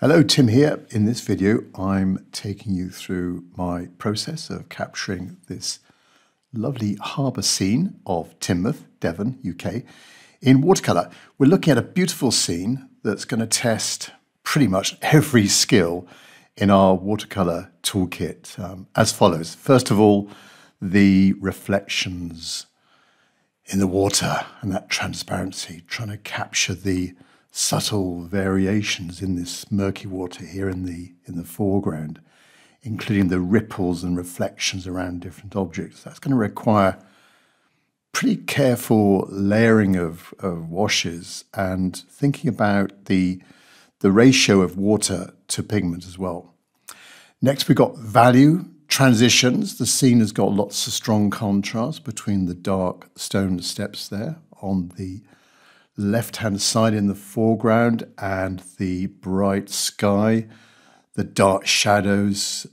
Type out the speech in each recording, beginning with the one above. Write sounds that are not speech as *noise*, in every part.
Hello, Tim here. In this video, I'm taking you through my process of capturing this lovely harbour scene of Teignmouth, Devon, UK, in watercolour. We're looking at a beautiful scene that's going to test pretty much *laughs* every skill in our watercolour toolkit um, as follows. First of all, the reflections in the water and that transparency, trying to capture the subtle variations in this murky water here in the in the foreground, including the ripples and reflections around different objects. That's going to require pretty careful layering of, of washes and thinking about the the ratio of water to pigment as well. Next, we've got value transitions. The scene has got lots of strong contrast between the dark stone steps there on the left-hand side in the foreground and the bright sky, the dark shadows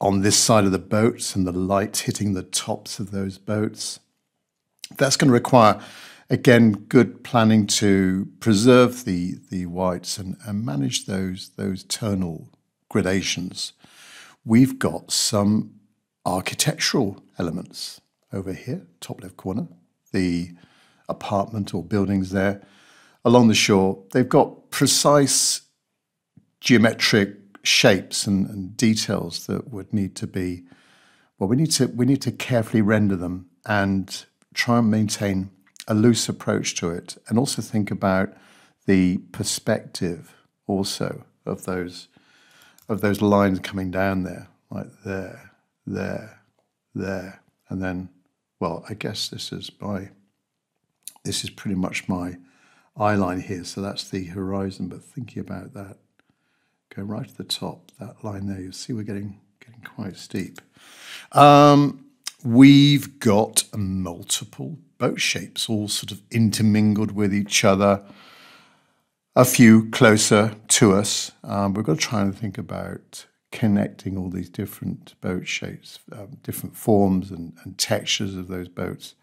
on this side of the boats and the light hitting the tops of those boats. That's going to require, again, good planning to preserve the, the whites and, and manage those, those tonal gradations. We've got some architectural elements over here, top left corner. The apartment or buildings there along the shore. They've got precise geometric shapes and, and, details that would need to be well we need to we need to carefully render them and try and maintain a loose approach to it and also think about the perspective also of those of those lines coming down there like there there there and then well i guess this is my this is pretty much my eye line here, so that's the horizon, but thinking about that, go right to the top, that line there, you'll see we're getting, getting quite steep. Um, we've got multiple boat shapes, all sort of intermingled with each other, a few closer to us. Um, we've got to try and think about connecting all these different boat shapes, um, different forms and, and, textures of those boats,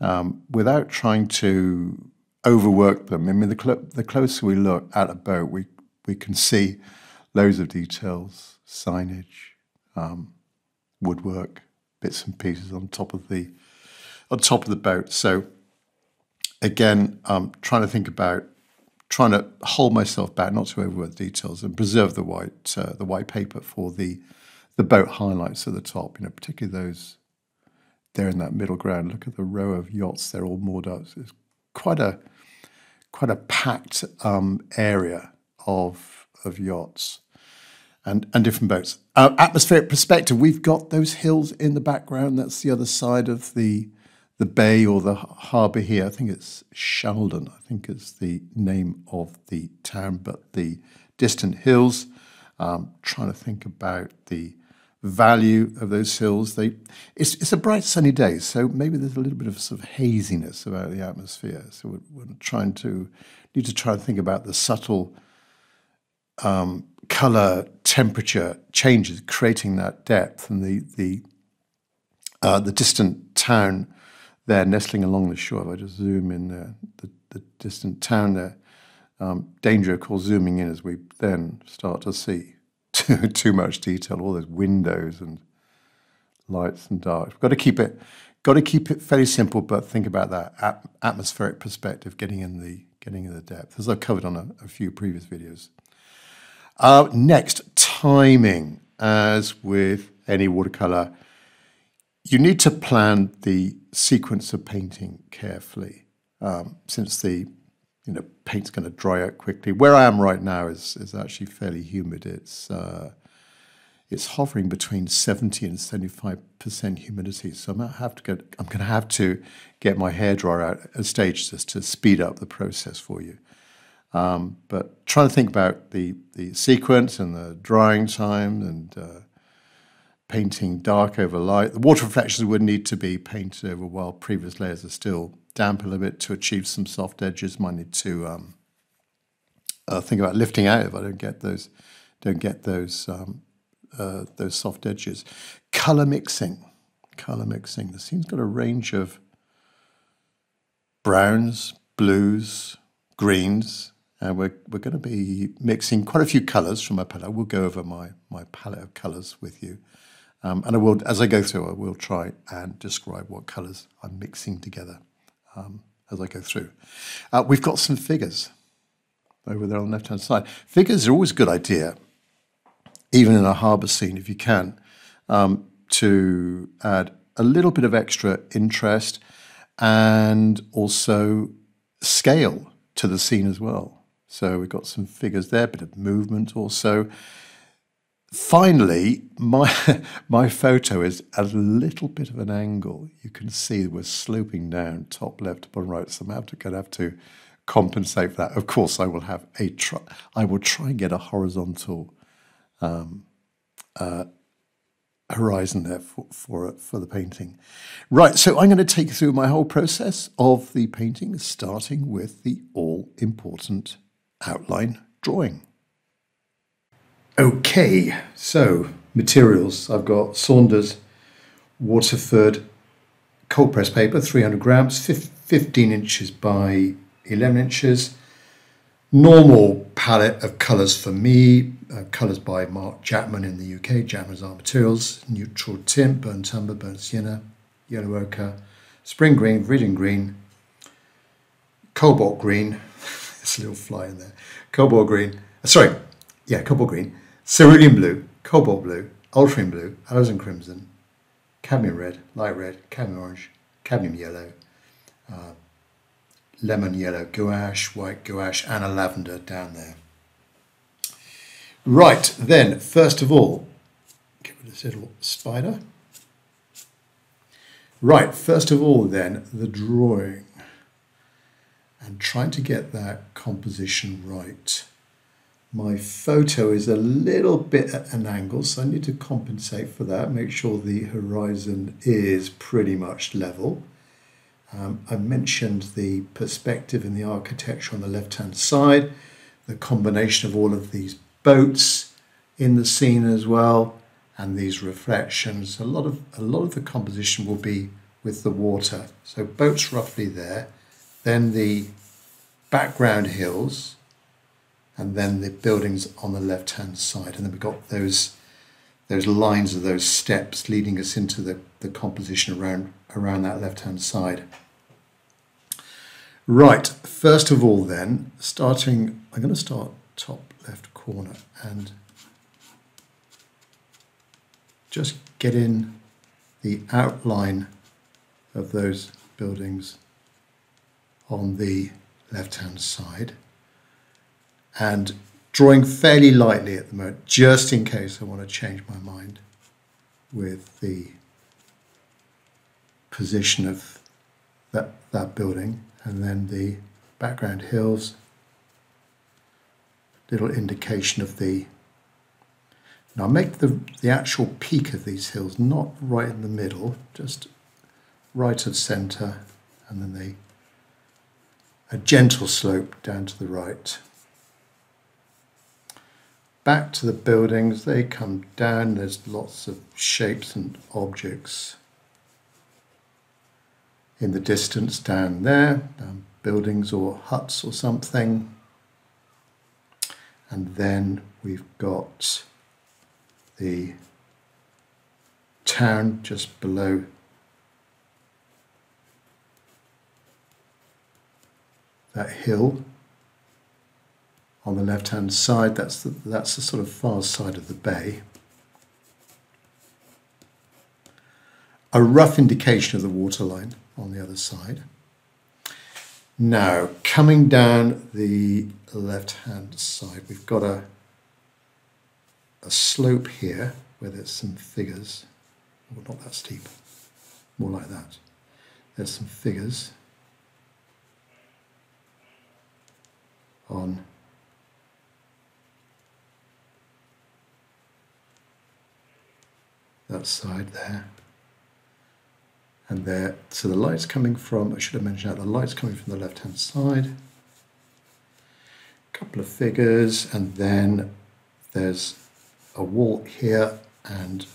um, without trying to overwork them. I mean, the, cl the closer we look at a boat, we, we can see loads of details, signage, um, woodwork, bits and pieces on top of the on top of the boat. So again, um, trying to think about trying to hold myself back, not to overwork details, and preserve the white uh, the white paper for the the boat highlights at the top. You know, particularly those there in that middle ground. Look at the row of yachts; they're all moored up. So it's quite a quite a packed um, area of of yachts and and different boats. Uh, atmospheric perspective, we've got those hills in the background. That's the other side of the the bay or the harbour here. I think it's Shaldon. I think it's the name of the town, but the distant hills. Um, trying to think about the value of those hills. They, it's, it's a bright sunny day, so maybe there's a little bit of sort of haziness about the atmosphere. So we're, we're trying to need to try and think about the subtle um, color, temperature changes, creating that depth, and the the uh, the distant town there, nestling along the shore. If I just zoom in there, the, the distant town there. Um, danger, of course, zooming in as we then start to see too, *laughs* too much detail, all those windows and lights and darks. We've got to keep it, got to keep it fairly simple, but think about that atmospheric perspective, getting in the getting in the depth, as I've covered on a, a few previous videos. Uh, next, timing. As with any watercolor, you need to plan the sequence of painting carefully, um, since the you know, paint's going to dry out quickly. Where I am right now is is actually fairly humid. It's uh, it's hovering between seventy and seventy five percent humidity. So I'm gonna have to get I'm going to have to get my hairdryer out at stage just to speed up the process for you. Um, but trying to think about the the sequence and the drying time and uh, painting dark over light. The water reflections would need to be painted over while previous layers are still damp a little bit to achieve some soft edges. Might need to um, uh, think about lifting out if I don't get those don't get those um, uh, those soft edges. Color mixing, color mixing. The scene's got a range of browns, blues, greens, And we're, we're going to be mixing quite a few colours from my palette. We'll go over my, my palette of colours with you. Um, and I will, as I go through, I will try and describe what colours I'm mixing together um, as I go through. Uh, we've got some figures over there on the left-hand side. Figures are always a good idea, even in a harbour scene, if you can, um, to add a little bit of extra interest and also scale to the scene as well. So we've got some figures there, a bit of movement also. Finally, my, *laughs* my photo is a little bit of an angle. You can see we're sloping down top left, bottom right, so I'm going to have to compensate for that. Of course, I will have a try, I will try and get a horizontal um, uh, horizon there for, for, for the painting. Right, so I'm going to take you through my whole process of the painting, starting with the all-important outline drawing. Okay, so materials. I've got Saunders Waterford cold press paper, 300 grams, 15 inches by 11 inches. Normal palette of colours for me, uh, colours by Mark Jackman in the UK, Jackman's Art Materials, neutral tint, burnt umber, burnt sienna, yellow ochre, spring green, viridian green, cobalt green, *laughs* there's a little fly in there, cobalt green, uh, sorry, yeah, cobalt green, cerulean blue, cobalt blue, ultramarine blue, alizarin crimson, cadmium red, light red, cadmium orange, cadmium yellow, uh, lemon yellow gouache, white gouache, and a lavender down there. Right, then, first of all, get rid of this little spider. Right, first of all, then, the drawing and trying to get that composition right. My photo is a little bit at an angle, so I need to compensate for that, make sure the horizon is pretty much level. Um, I mentioned the perspective and the architecture on the left-hand side, the combination of all of these boats in the scene as well, and these reflections. A lot of a lot of the composition will be with the water. So boats roughly there, then the background hills, and then the buildings on the left-hand side, and then we've got those those lines of those steps leading us into the, the composition around around that left-hand side. Right, first of all then, starting, I'm going to start top left corner and just get in the outline of those buildings on the left hand side and drawing fairly lightly at the moment just in case I want to change my mind with the position of that, that building and then the background hills, little indication of the now make the, the actual peak of these hills not right in the middle, just right of centre and then the, a gentle slope down to the right. Back to the buildings, they come down, there's lots of shapes and objects. In the distance down there, um, buildings or huts or something. And then we've got the town just below. That hill on the left hand side that's the, that's the sort of far side of the bay a rough indication of the waterline on the other side. Now, coming down the left-hand side, we've got a, a slope here where there's some figures. Well, not that steep, more like that. There's some figures on that side there and there. So the light's coming from, I should have mentioned that, the light's coming from the left-hand side. A couple of figures, and then there's a wall here, and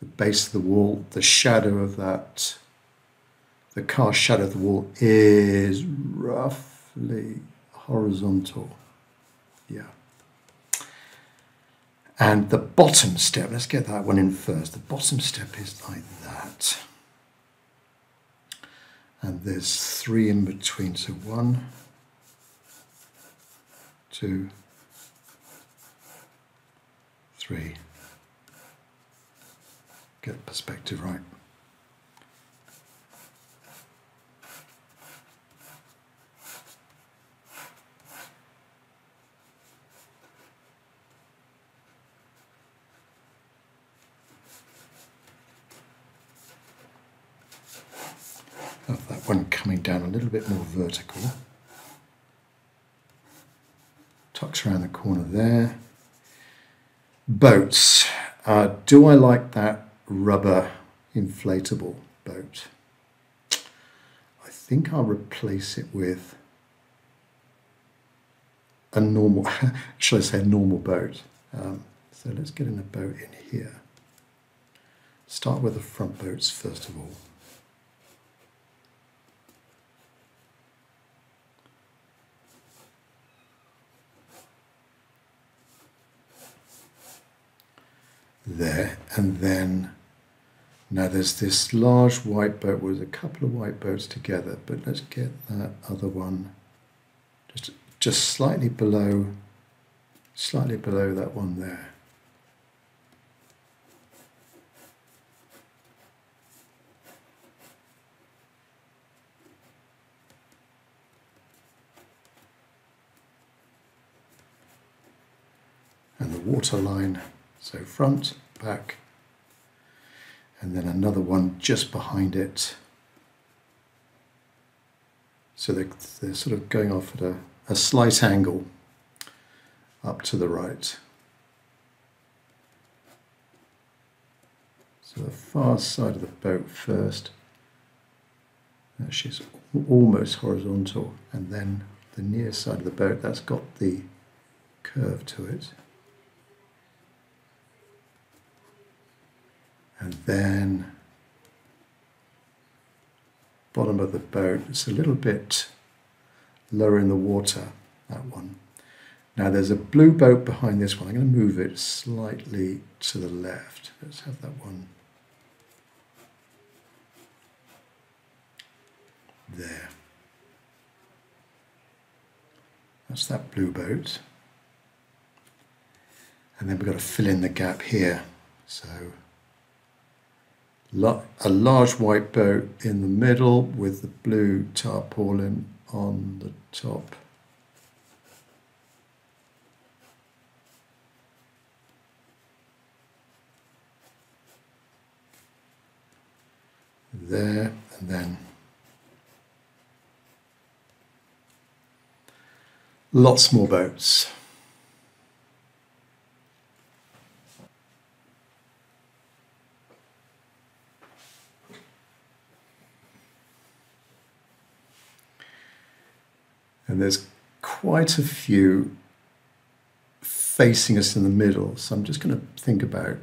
the base of the wall, the shadow of that, the cast shadow of the wall is roughly horizontal. Yeah. And the bottom step, let's get that one in first. The bottom step is like that. And there's three in between. So one, two, three. Get perspective right. Coming down a little bit more vertical. Tucks around the corner there. Boats. Uh, do I like that rubber inflatable boat? I think I'll replace it with a normal, *laughs* should I say a normal boat. Um, so let's get in a boat in here. Start with the front boats first of all. There and then now there's this large white boat with a couple of white boats together but let's get that other one just just slightly below slightly below that one there. And the water line so front, back, and then another one just behind it. So they're, they're sort of going off at a, a slight angle up to the right. So the far side of the boat first. She's almost horizontal, and then the near side of the boat that's got the curve to it. And then bottom of the boat. It's a little bit lower in the water, that one. Now there's a blue boat behind this one. I'm going to move it slightly to the left. Let's have that one there. That's that blue boat. And then we've got to fill in the gap here. So a large white boat in the middle with the blue tarpaulin on the top. There and then lots more boats. There's quite a few facing us in the middle. So I'm just going to think about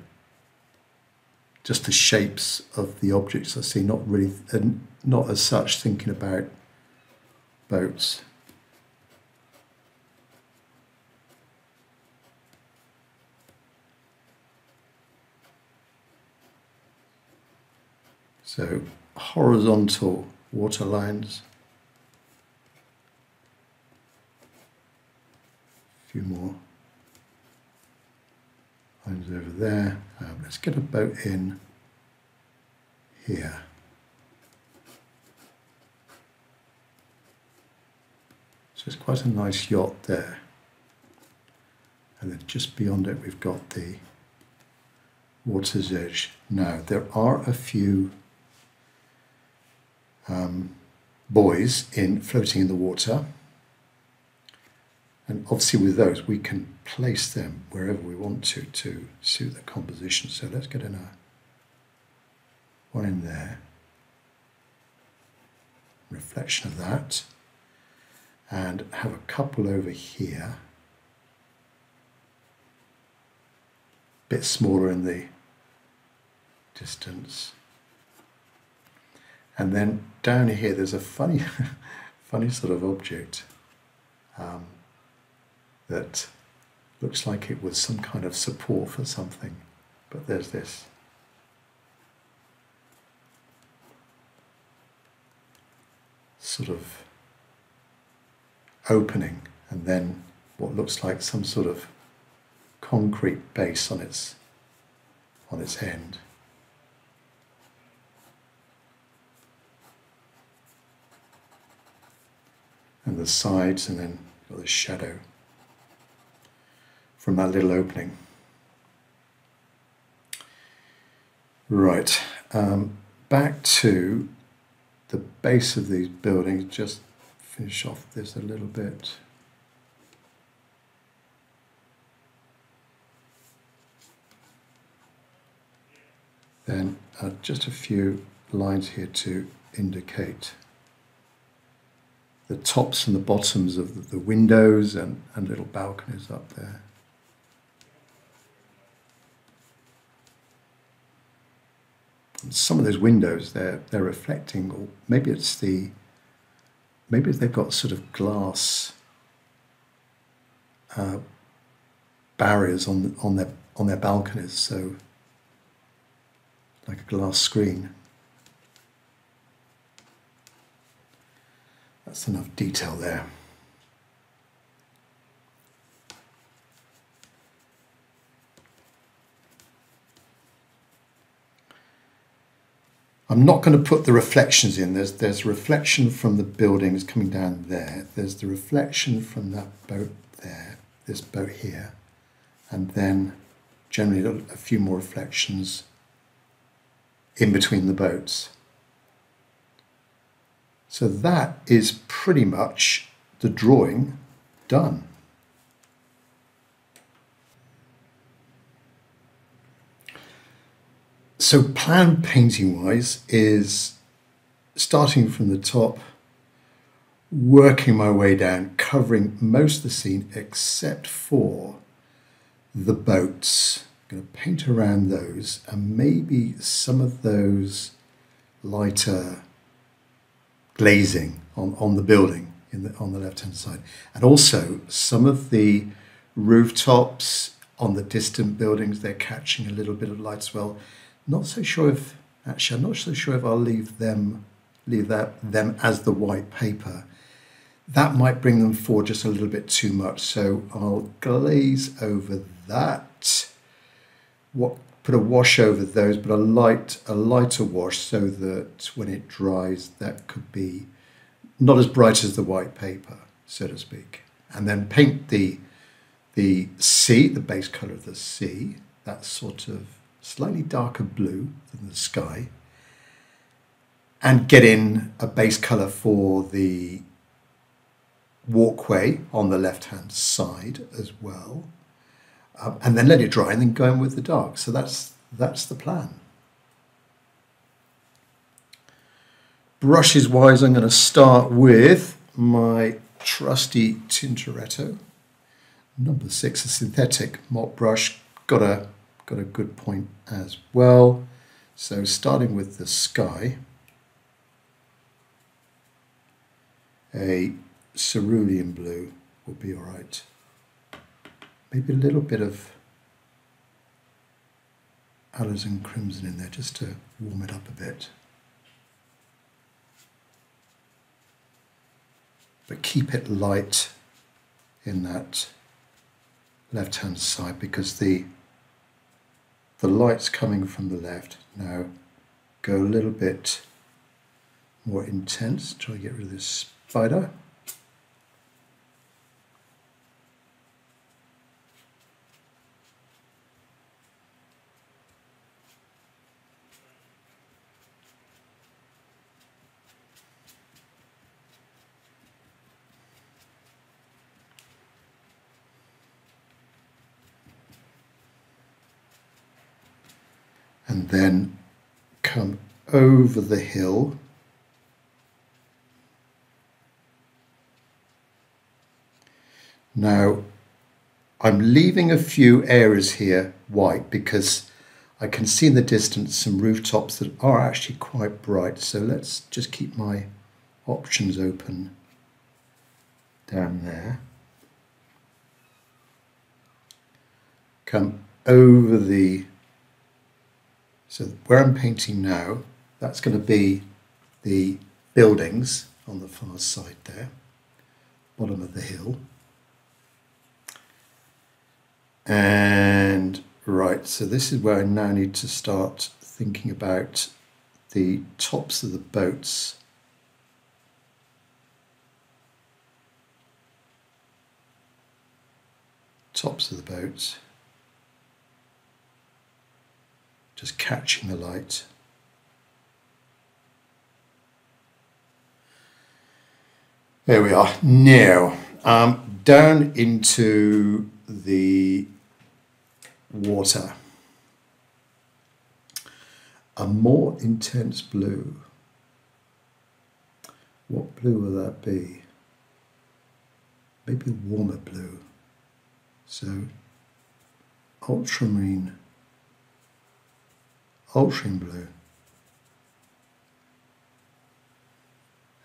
just the shapes of the objects I see, not really, and not as such thinking about boats. So horizontal water lines. Few more lines over there. Um, let's get a boat in here. So it's quite a nice yacht there. And then just beyond it, we've got the water's edge. Now, there are a few um, buoys in floating in the water. And obviously with those, we can place them wherever we want to to suit the composition. So let's get in a one in there. Reflection of that. And have a couple over here. Bit smaller in the distance. And then down here, there's a funny, *laughs* funny sort of object. um, that looks like it was some kind of support for something, but there's this. Sort of opening, and then what looks like some sort of concrete base on its on its end. And the sides, and then got the shadow from that little opening. Right, um, back to the base of these buildings, just finish off this a little bit. Then uh, just a few lines here to indicate the tops and the bottoms of the, windows and, and little balconies up there. Some of those windows they're they're reflecting or maybe it's the maybe they've got sort of glass uh, barriers on on their on their balconies so like a glass screen. That's enough detail there I'm not going to put the reflections in. There's there's reflection from the buildings coming down there. There's the reflection from that boat there, this boat here, and then generally a few more reflections in between the boats. So that is pretty much the drawing done. So plan painting wise is starting from the top, working my way down, covering most of the scene except for the boats. I'm going to paint around those and maybe some of those lighter glazing on, on the building in the, on the left hand side. And also some of the rooftops on the distant buildings, they're catching a little bit of light as well. Not so sure if actually I'm not so sure if I'll leave them leave that them as the white paper. That might bring them forward just a little bit too much. So I'll glaze over that. What put a wash over those, but a light a lighter wash so that when it dries that could be not as bright as the white paper, so to speak. And then paint the the sea, the base colour of the sea, that sort of slightly darker blue than the sky, and get in a base colour for the walkway on the left hand side as well. Um, and then let it dry and then go in with the dark. So that's that's the plan. Brushes wise, I'm going to start with my trusty Tintoretto. Number six, a synthetic mop brush. Got a got a good point as well. So starting with the sky, a cerulean blue will be all right. Maybe a little bit of alizarin crimson in there just to warm it up a bit. But keep it light in that left hand side because the the light's coming from the left. Now go a little bit more intense, try to get rid of this spider. and then come over the hill. Now I'm leaving a few areas here white because I can see in the distance some rooftops that are actually quite bright. So let's just keep my options open down there. Come over the so where I'm painting now, that's going to be the buildings on the far side there, bottom of the hill. And right, so this is where I now need to start thinking about the tops of the boats. Tops of the boats. Just catching the light. There we are. Now, um, down into the water. A more intense blue. What blue will that be? Maybe warmer blue. So, ultramarine, ultramarine blue.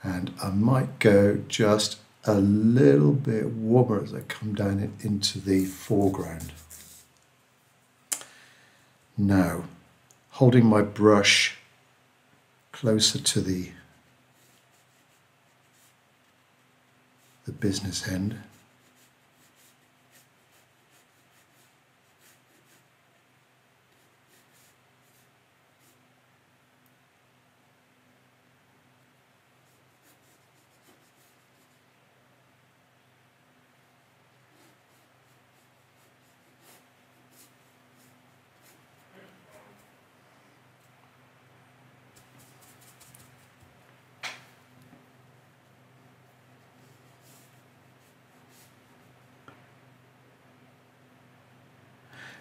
And I might go just a little bit warmer as I come down into the foreground. Now, holding my brush closer to the, the business end.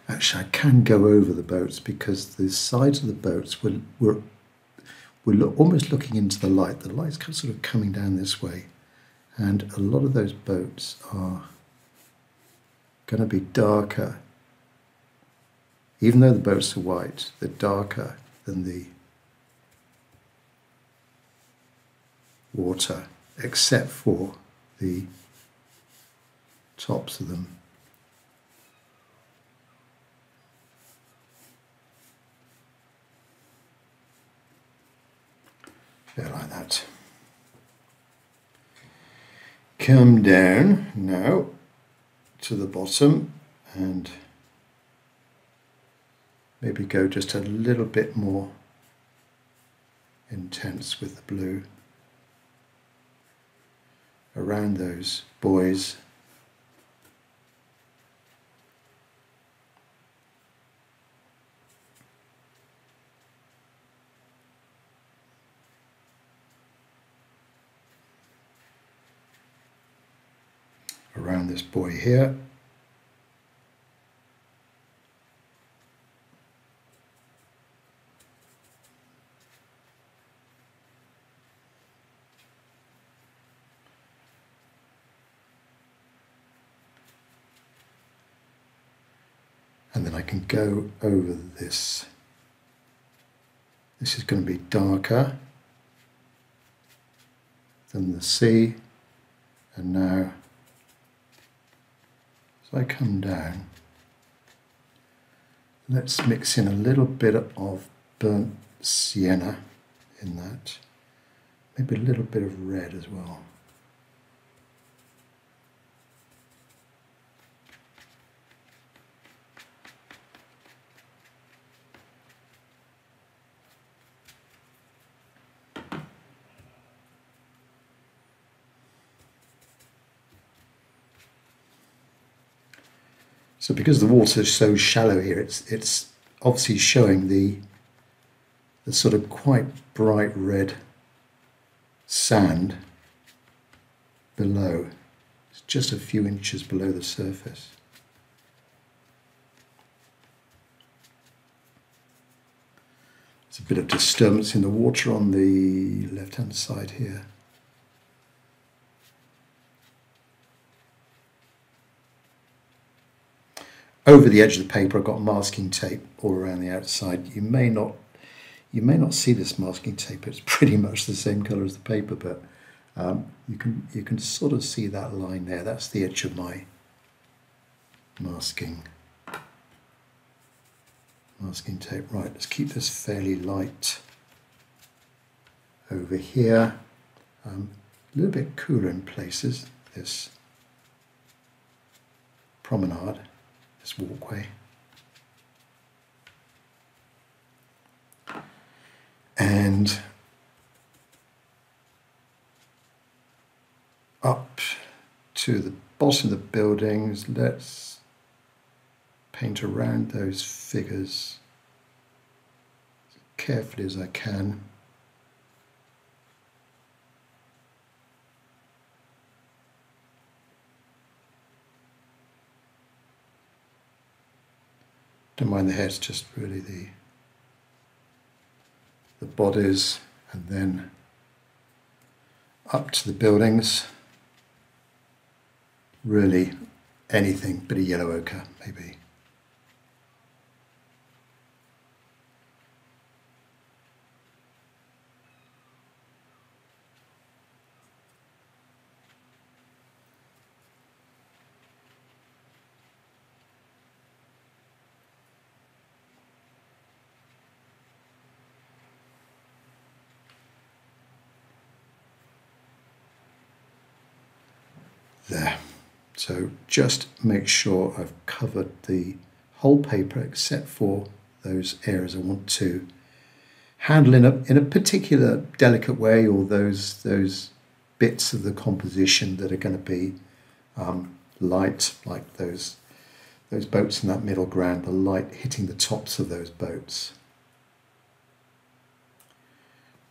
Actually, I can go over the boats because the sides of the boats were, were, were look, almost looking into the light. The light's sort of coming down this way. And a lot of those boats are going to be darker. Even though the boats are white, they're darker than the water, except for the tops of them. There like that. Come down now to the bottom and maybe go just a little bit more intense with the blue around those buoys around this buoy here. And then I can go over this. This is going to be darker than the sea and now I come down, let's mix in a little bit of burnt sienna in that, maybe a little bit of red as well. So because the water is so shallow here, it's, it's obviously showing the, the sort of quite bright red sand below. It's just a few inches below the surface. There's a bit of disturbance in the water on the left-hand side here. Over the edge of the paper I've got masking tape all around the outside. You may not you may not see this masking tape, it's *laughs* pretty much the same colour as the paper, but um, you can you can sort of see that line there. That's the edge of my masking masking tape. Right, let's keep this fairly light over here. Um, a little bit cooler in places, this promenade, this walkway. And up to the bottom of the buildings, let's paint around those figures as carefully as I can. Mind the heads, just really the the bodies and then up to the buildings. Really anything but a yellow ochre, maybe. there. So just make sure I've covered the whole paper except for those areas I want to handle in a, in a particular delicate way or those, those bits of the composition that are going to be um, light, like those, those boats in that middle ground, the light hitting the tops of those boats.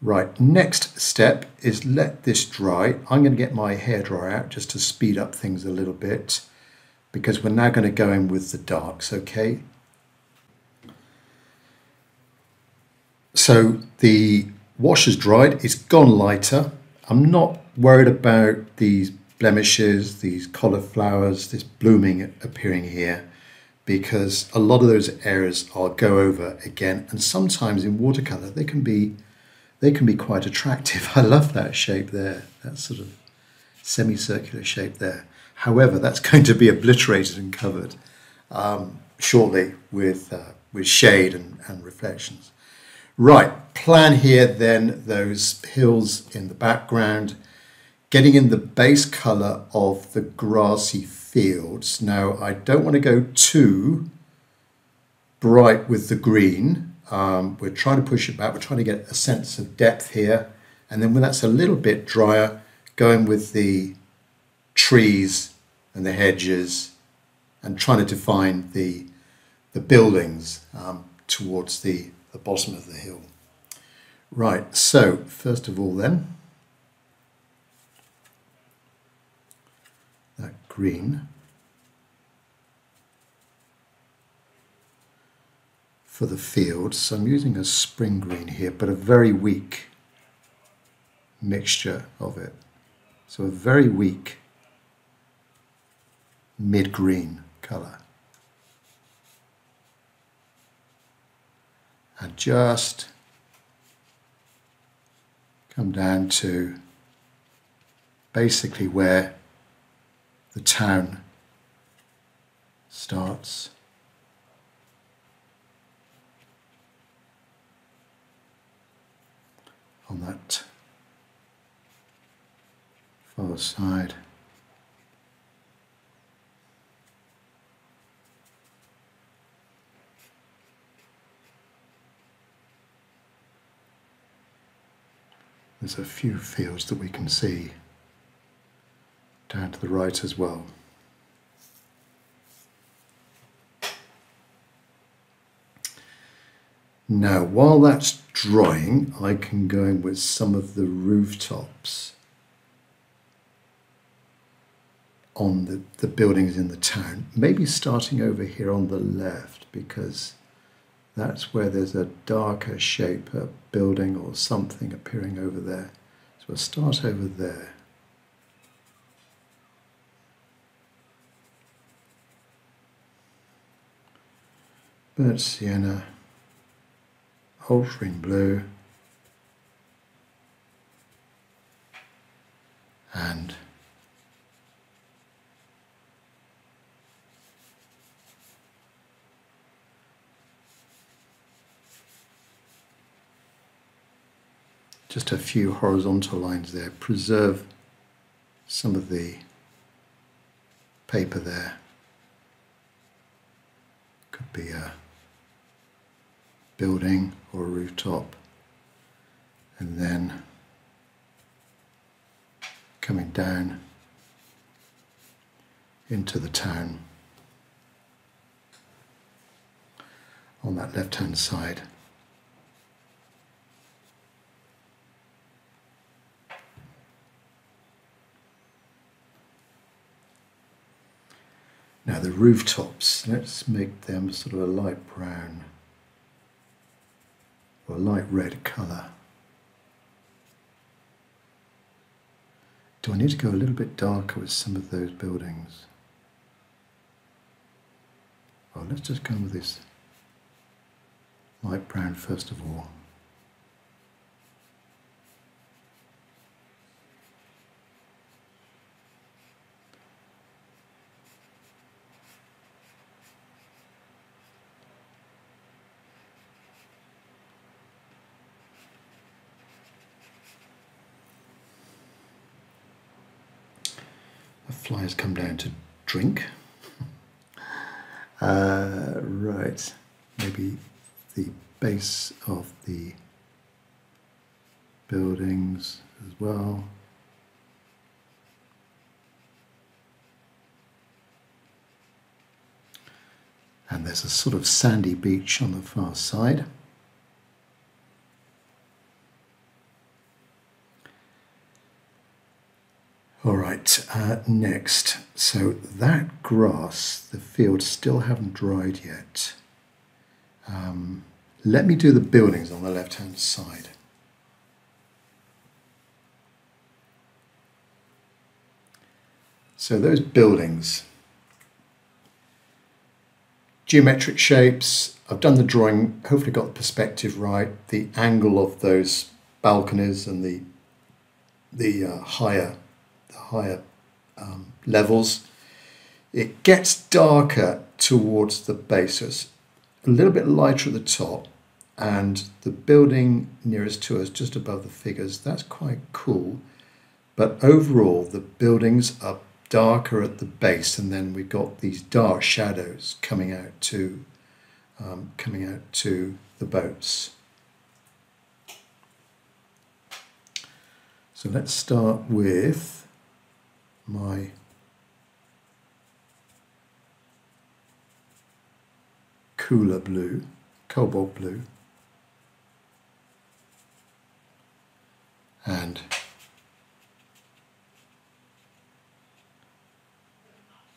Right, next step is let this dry. I'm going to get my hairdryer out just to speed up things a little bit because we're now going to go in with the darks, okay? So the wash has dried, it's gone lighter. I'm not worried about these blemishes, these cauliflowers, this blooming appearing here because a lot of those areas I'll go over again and sometimes in watercolour they can be they can be quite attractive. *laughs* I love that shape there, that sort of semicircular shape there. However, that's *laughs* going to be obliterated and covered um, shortly with, uh, with shade and, and reflections. Right, plan here then those hills in the background, getting in the base colour of the grassy fields. Now, I don't want to go too bright with the green um, we're trying to push it back. We're trying to get a sense of depth here. And then when that's a little bit drier, going with the trees and the hedges and trying to define the, the buildings um, towards the, the bottom of the hill. Right, so first of all then, that green. For the field. So I'm using a spring green here, but a very weak mixture of it. So a very weak mid-green colour. And just come down to basically where the town starts. on that far side. There's a few fields that we can see down to the right as well. Now, while that's drying, I can go in with some of the rooftops on the, the buildings in the town. Maybe starting over here on the left because that's where there's a darker shape, a building or something appearing over there. So we'll start over there. Burnt sienna Pulsing blue and just a few horizontal lines there, preserve some of the paper there. Could be a building or rooftop. And then coming down into the town on that left hand side. Now the rooftops, let's make them sort of a light brown or a light red colour. Do I need to go a little bit darker with some of those buildings? Well, let's just go with this light brown first of all. The flies come down to drink. Uh, right, maybe the base of the buildings as well. And there's a sort of sandy beach on the far side. All right, uh, next. So that grass, the fields still haven't dried yet. Um, let me do the buildings on the left hand side. So those buildings, geometric shapes, I've done the drawing, hopefully got the perspective right, the angle of those balconies and the, the uh, higher, higher um, levels. It gets darker towards the basis, a little bit lighter at the top and the building nearest to us just above the figures that's quite cool but overall the buildings are darker at the base and then we've got these dark shadows coming out to um, coming out to the boats so let's start with my cooler blue, cobalt blue, and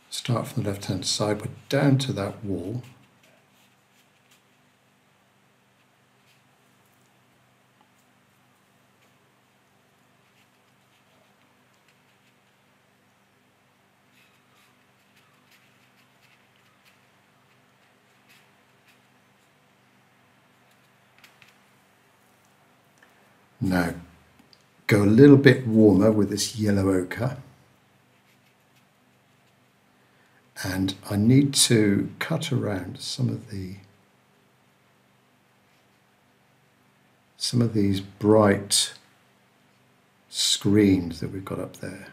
start from the left hand side, but down to that wall. Now, go a little bit warmer with this yellow ochre. And I need to cut around some of the some of these bright screens that we've got up there.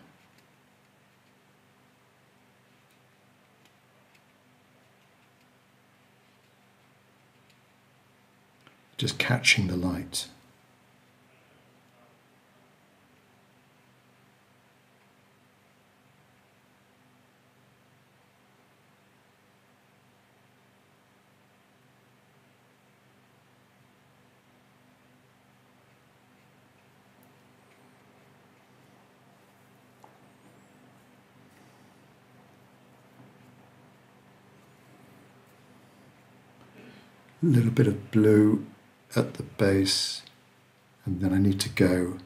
Just catching the light. Little bit of blue at the base and then I need to go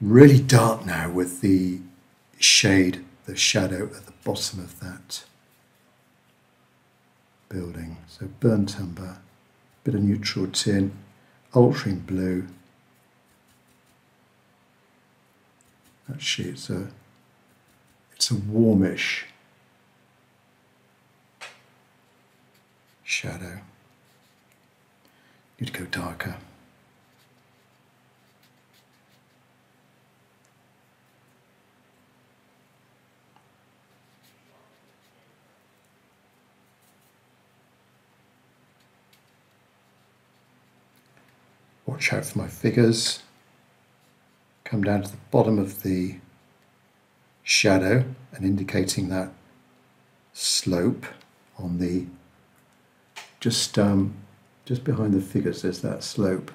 really dark now with the shade, the shadow at the bottom of that building. So burnt umber, bit of neutral tint, ultramarine blue. Actually, it's a it's a warmish shadow you'd go darker. Watch out for my figures. Come down to the bottom of the shadow and indicating that slope on the just um, just behind the figures there's that slope.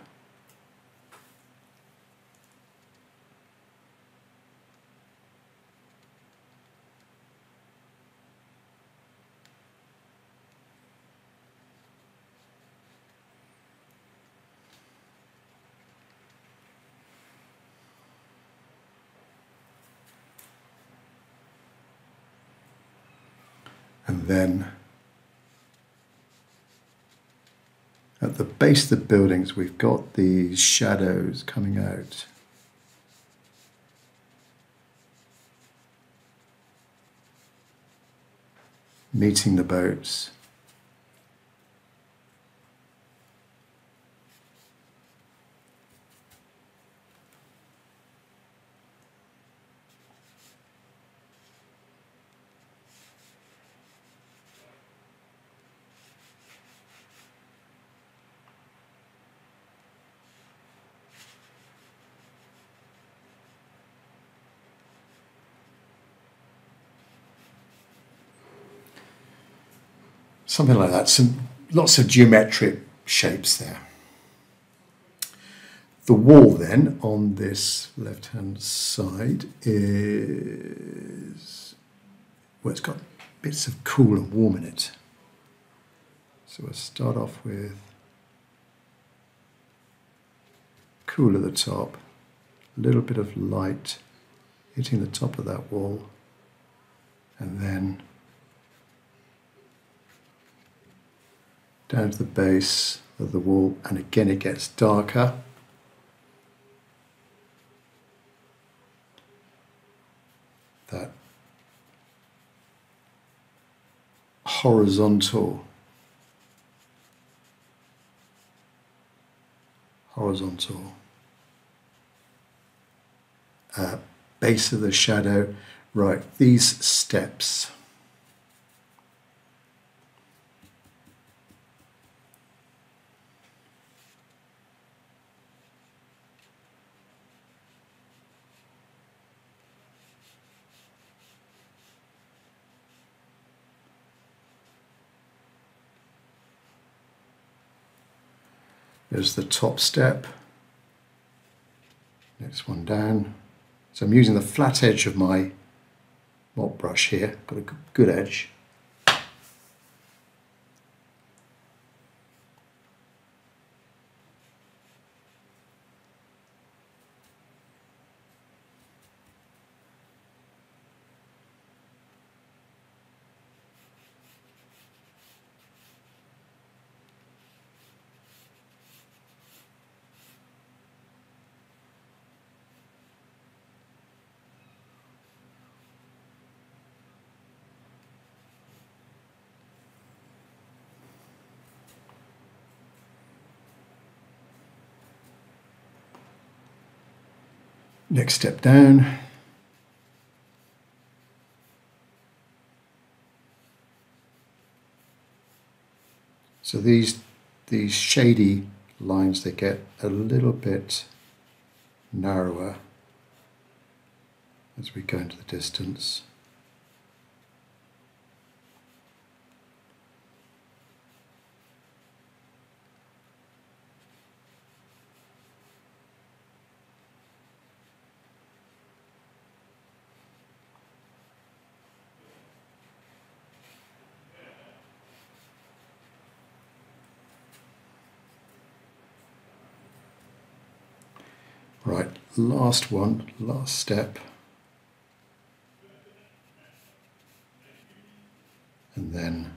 And then the base of the buildings, we've got these shadows coming out. Meeting the boats. Something like that. Some lots of geometric shapes there. The wall then on this left hand side is well it's got bits of cool and warm in it. So we'll start off with cool at the top, a little bit of light hitting the top of that wall, and then down to the base of the wall and again it gets darker. That horizontal horizontal uh, base of the shadow right these steps There's the top step. Next one down. So I'm using the flat edge of my mop brush here. Got a good edge. Next step down. So these these shady lines they get a little bit narrower as we go into the distance. Right, last one, last step. And then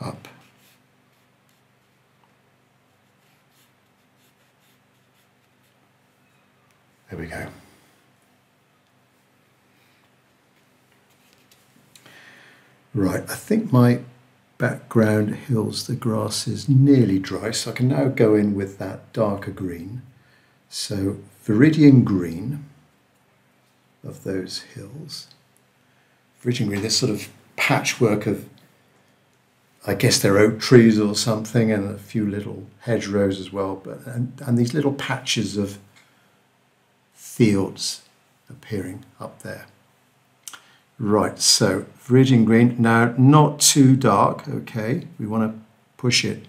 up. There we go. Right, I think my background hills, the grass is nearly dry, so I can now go in with that darker green. So Viridian green of those hills. Viridian green, this sort of patchwork of I guess they're oak trees or something, and a few little hedgerows as well. But and, and these little patches of fields appearing up there. Right, so Viridian green. Now, not too dark. Okay, we want to push it,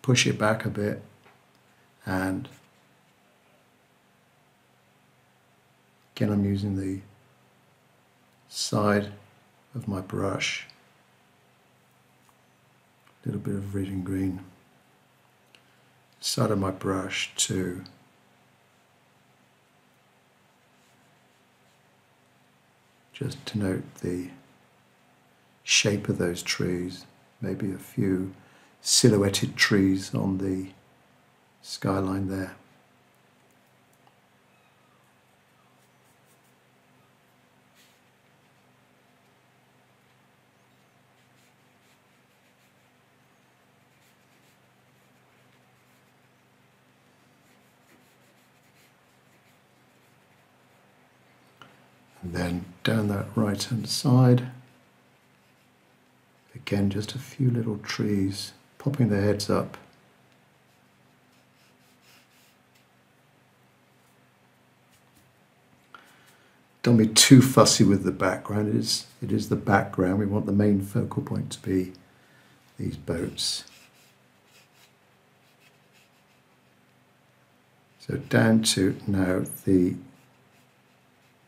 push it back a bit, and again, I'm using the side of my brush a little bit of and green side of my brush to just to note the shape of those trees, maybe a few silhouetted trees on the skyline there. And then down that right hand side, again just a few little trees popping their heads up. Don't be too fussy with the background. It is, it is the background. We want the main focal point to be these boats. So down to now the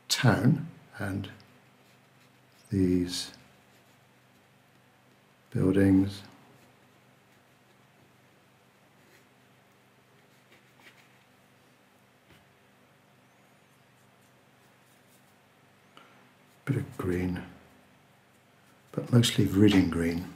town and these buildings. Bit of green, but mostly viridian green.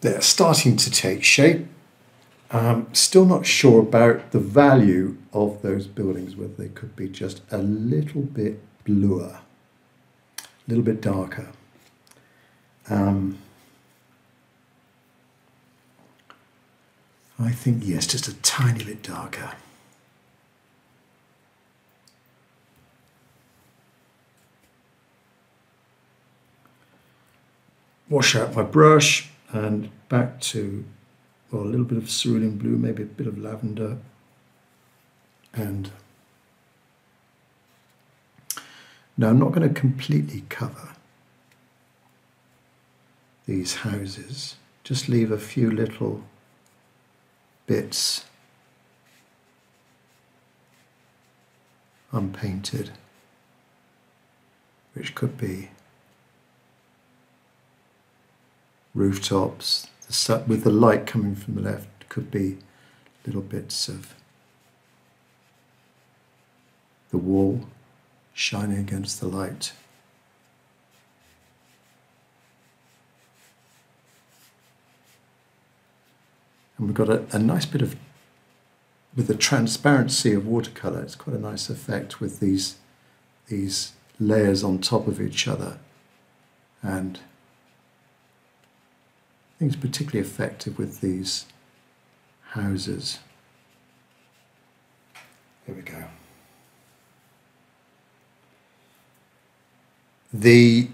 They're starting to take shape. I'm still not sure about the value of those buildings, whether they could be just a little bit bluer, a little bit darker. Um, I think, yes, just a tiny bit darker. Wash out my brush and back to well, a little bit of cerulean blue, maybe a bit of lavender, and now I'm not going to completely cover these houses, just leave a few little bits unpainted, which could be rooftops, the with the light coming from the left, could be little bits of the wall shining against the light. And we've got a, a nice bit of, with the transparency of watercolour, it's quite a nice effect with these, these layers on top of each other. And think it's particularly effective with these houses. There we go. The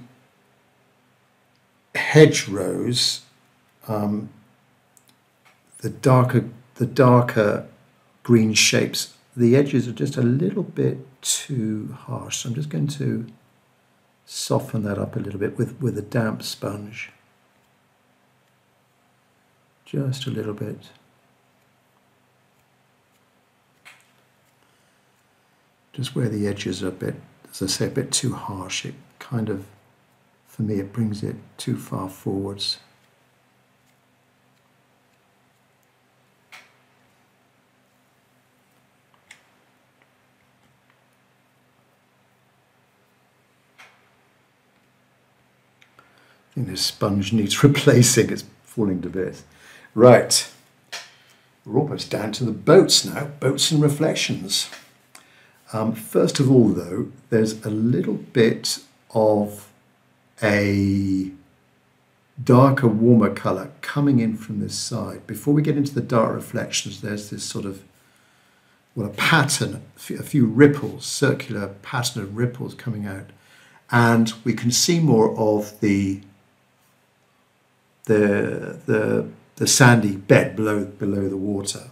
hedgerows, um, the darker the darker green shapes, the edges are just a little bit too harsh. So I'm just going to soften that up a little bit with, with a damp sponge just a little bit. Just where the edges are a bit as I say, a bit too harsh. It kind of, for me, it brings it too far forwards. I think this sponge needs *laughs* replacing. It's falling to bits. Right. We're almost down to the boats now. Boats and reflections. Um, first of all, though, there's a little bit of a darker, warmer colour coming in from this side. Before we get into the dark reflections, there's this sort of, well, a pattern, a few ripples, circular pattern of ripples coming out. And we can see more of the, the, the, the sandy bed below, below the water.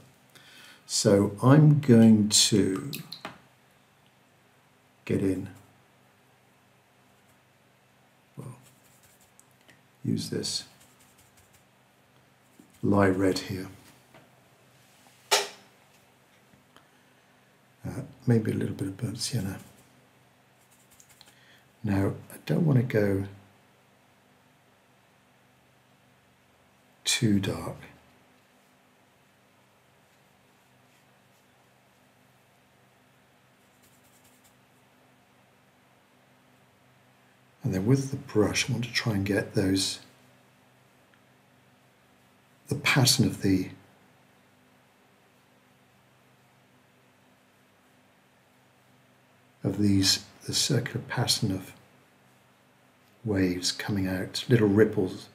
So I'm going to get in. Well, use this light red here. Uh, maybe a little bit of burnt sienna. Now, I don't want to go too dark. And then with the brush, I want to try and get those, the pattern of the of these, the circular pattern of waves coming out, little ripples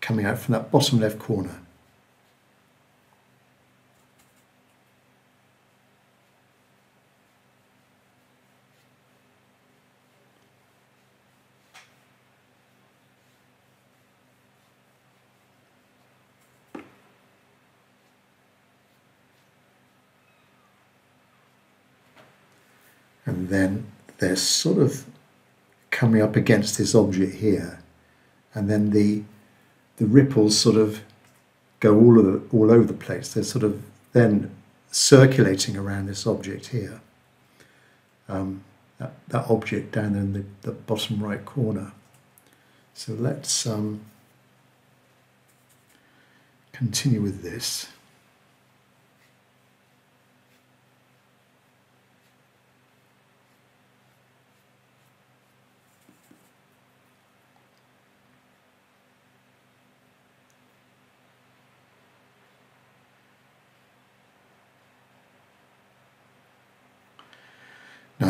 coming out from that bottom left corner. and then they're sort of coming up against this object here and then the the ripples sort of go all over, all over the place. They're sort of then circulating around this object here. Um, that, that object down in the, the bottom right corner. So let's um, continue with this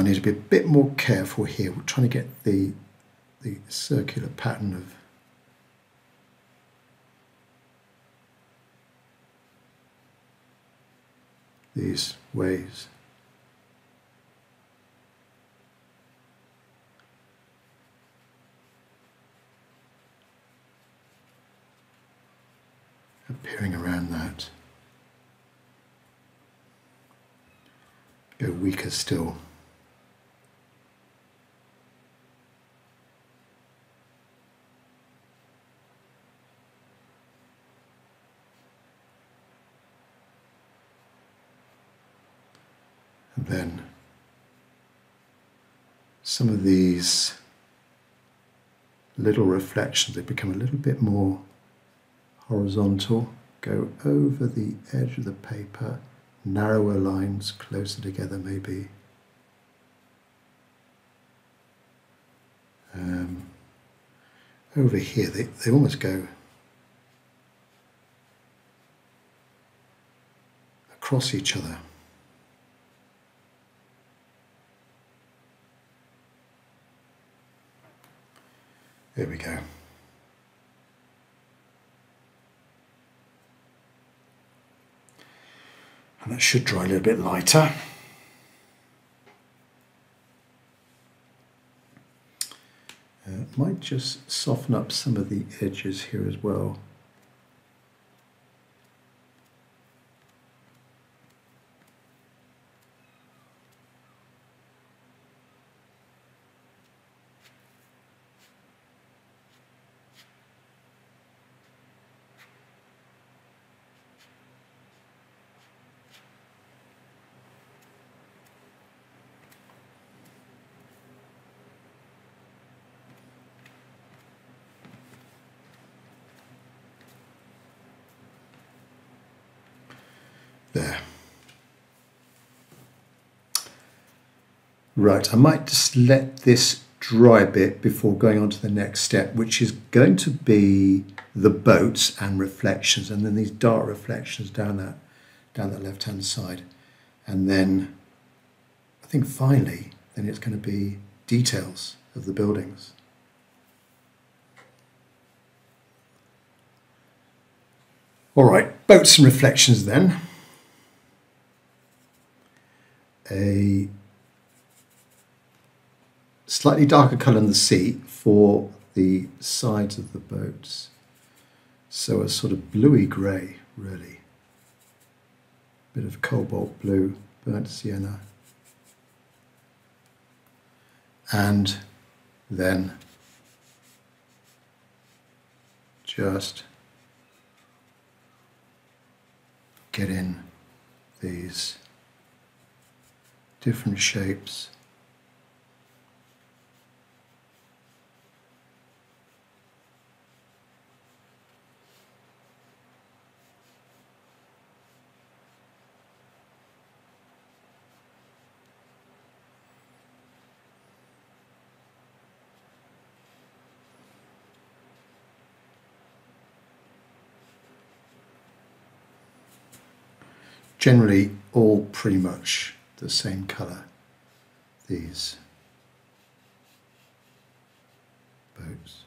I need to be a bit more careful here. We're trying to get the, the circular pattern of these waves. Appearing around that. Go weaker still. Then some of these little reflections, they become a little bit more horizontal, go over the edge of the paper, narrower lines closer together maybe. Um, over here, they, they almost go across each other. There we go. And that should dry a little bit lighter. Uh, might just soften up some of the edges here as well. Right, I might just let this dry a bit before going on to the next step, which is going to be the boats and reflections, and then these dark reflections down that down that left hand side. And then I think finally, then it's going to be details of the buildings. All right, boats and reflections then. A slightly darker colour in the sea for the sides of the boats. So a sort of bluey grey, really. Bit of cobalt blue, burnt sienna. And then just get in these different shapes. Generally all pretty much the same colour, these boats.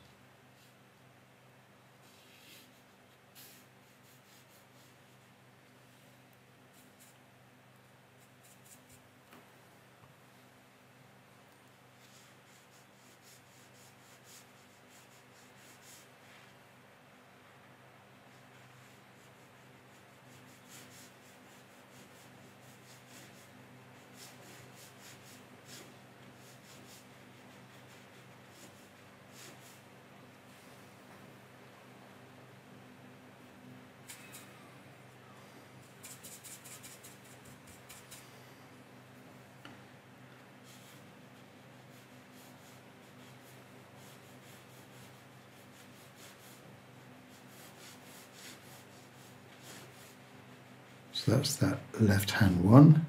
So that's that left hand one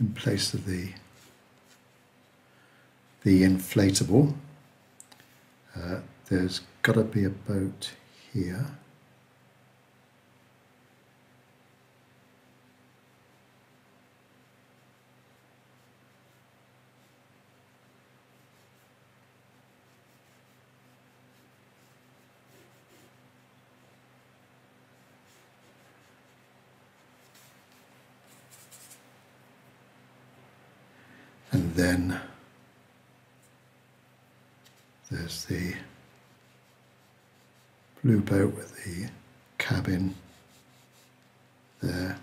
in place of the the inflatable. Uh, there's got to be a boat here. And then there's the blue boat with the cabin there.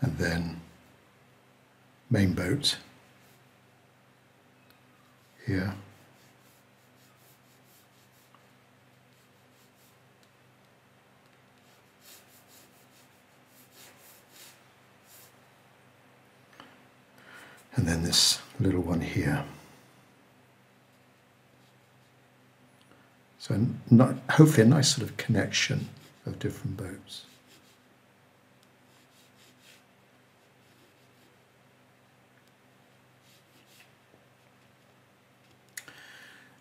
And then boat here. and then this little one here. So hopefully a nice sort of connection of different boats.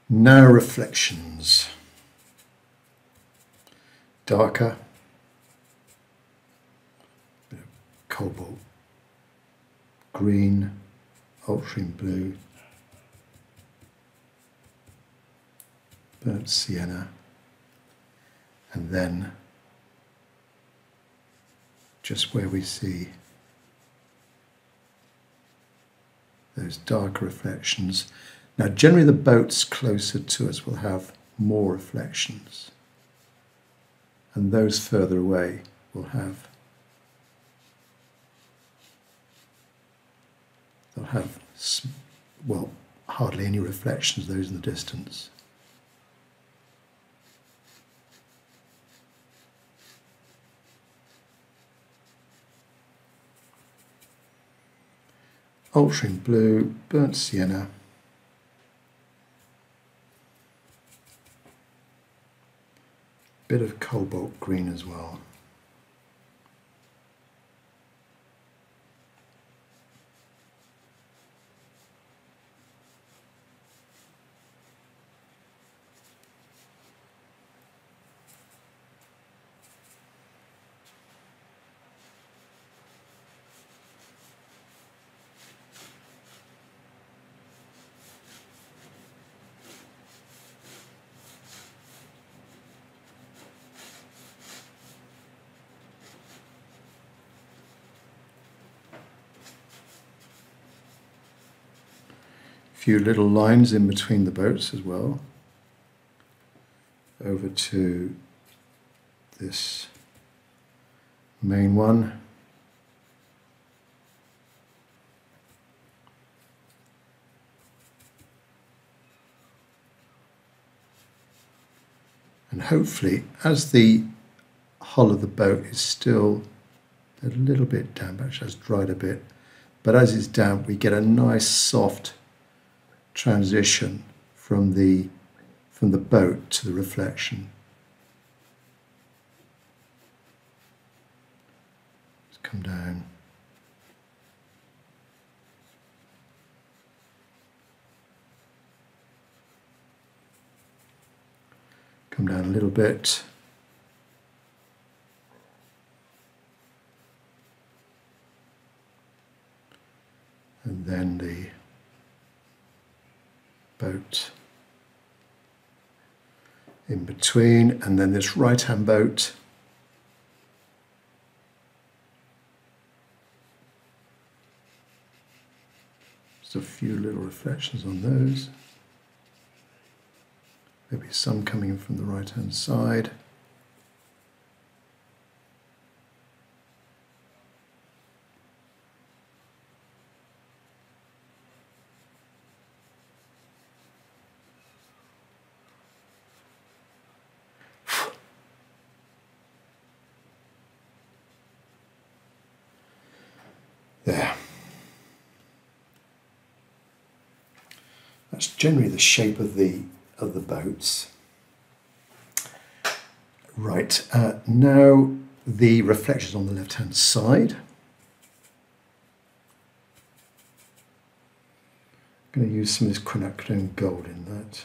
Now reflections. Darker, cobalt, green, ultramarine blue, burnt sienna, and then just where we see those dark reflections. Now, generally, the boats closer to us will have more reflections, and those further away will have they'll have, well, hardly any reflections, those in the distance. Ultramarine blue, burnt sienna, bit of cobalt green as well. Few little lines in between the boats as well. Over to this main one. And hopefully, as the hull of the boat is still a little bit damp, actually has dried a bit, but as it's damp, we get a nice soft transition from the from the boat to the reflection. Let's come down. Come down a little bit. And then the boat in between, and then this right hand boat. Just a few little reflections on those. Maybe some coming from the right hand side. There. That's generally the shape of the of the boats. Right, uh, now the reflections on the left hand side. I'm going to use some of this quinacridone gold in that.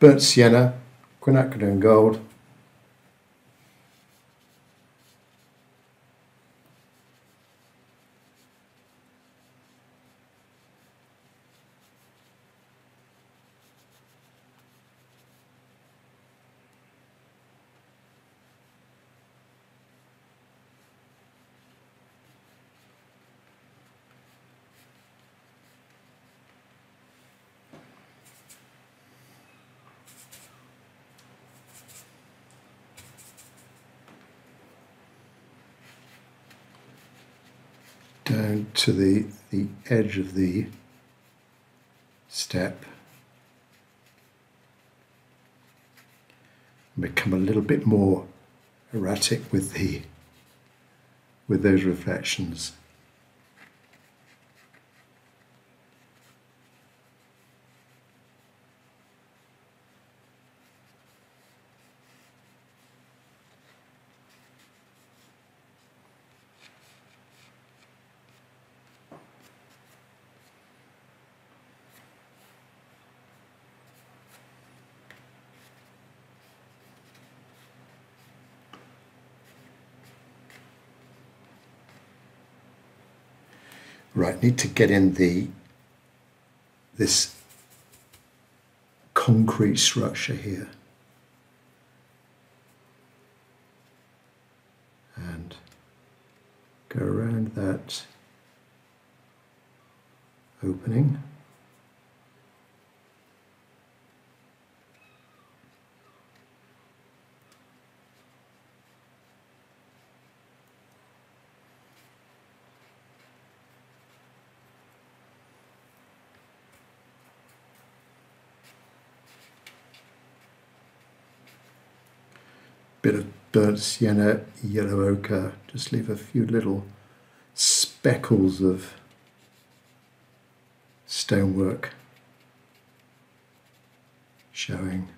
Burnt sienna, quinacridone gold, down to the, the edge of the step become a little bit more erratic with the with those reflections. Right, need to get in the this concrete structure here. Bit of burnt sienna, yellow ochre, just leave a few little speckles of stonework showing.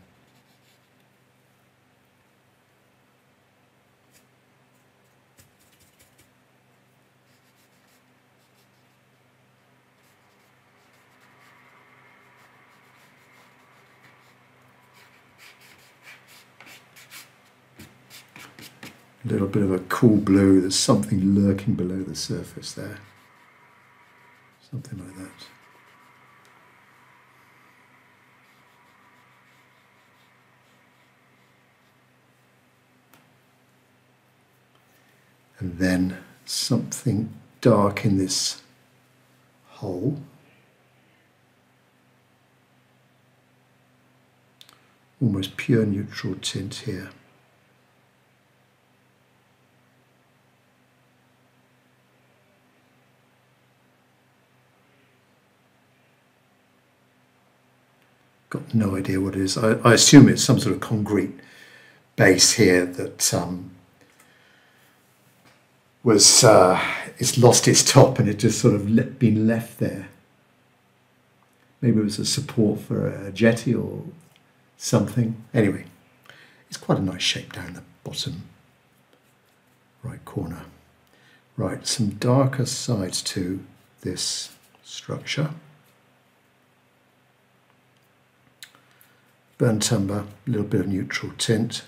Little bit of a cool blue, there's something lurking below the surface there. Something like that. And then something dark in this hole. Almost pure neutral tint here. Got no idea what it is. I, I, assume it's some sort of concrete base here that um, was uh, it's lost its top and it just sort of le been left there. Maybe it was a support for a jetty or something. Anyway, it's quite a nice shape down the bottom right corner. Right, some darker sides to this structure. Burnt umber, a little bit of neutral tint.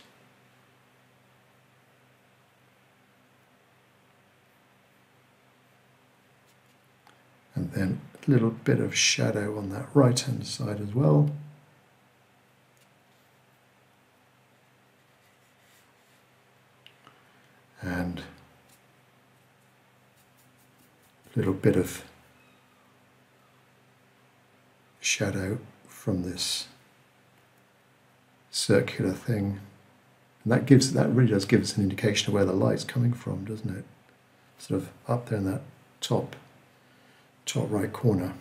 And then a little bit of shadow on that right hand side as well. And a little bit of shadow from this circular thing. And that gives that really does give us an indication of where the light's coming from, doesn't it? Sort of up there in that top top right corner.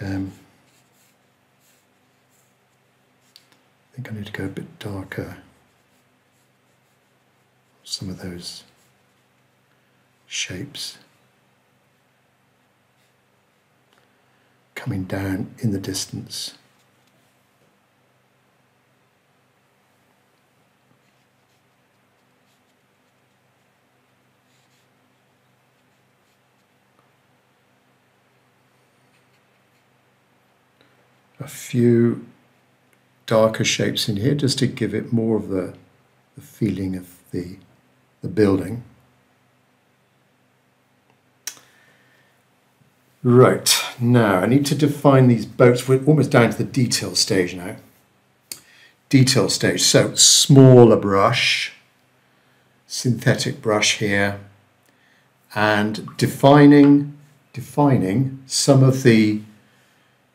Um, I think I need to go a bit darker. Some of those shapes coming down in the distance. A few darker shapes in here just to give it more of the, the feeling of the, the building. Right, now I need to define these boats. We're almost down to the detail stage now. Detail stage, so smaller brush, synthetic brush here, and defining, defining some of the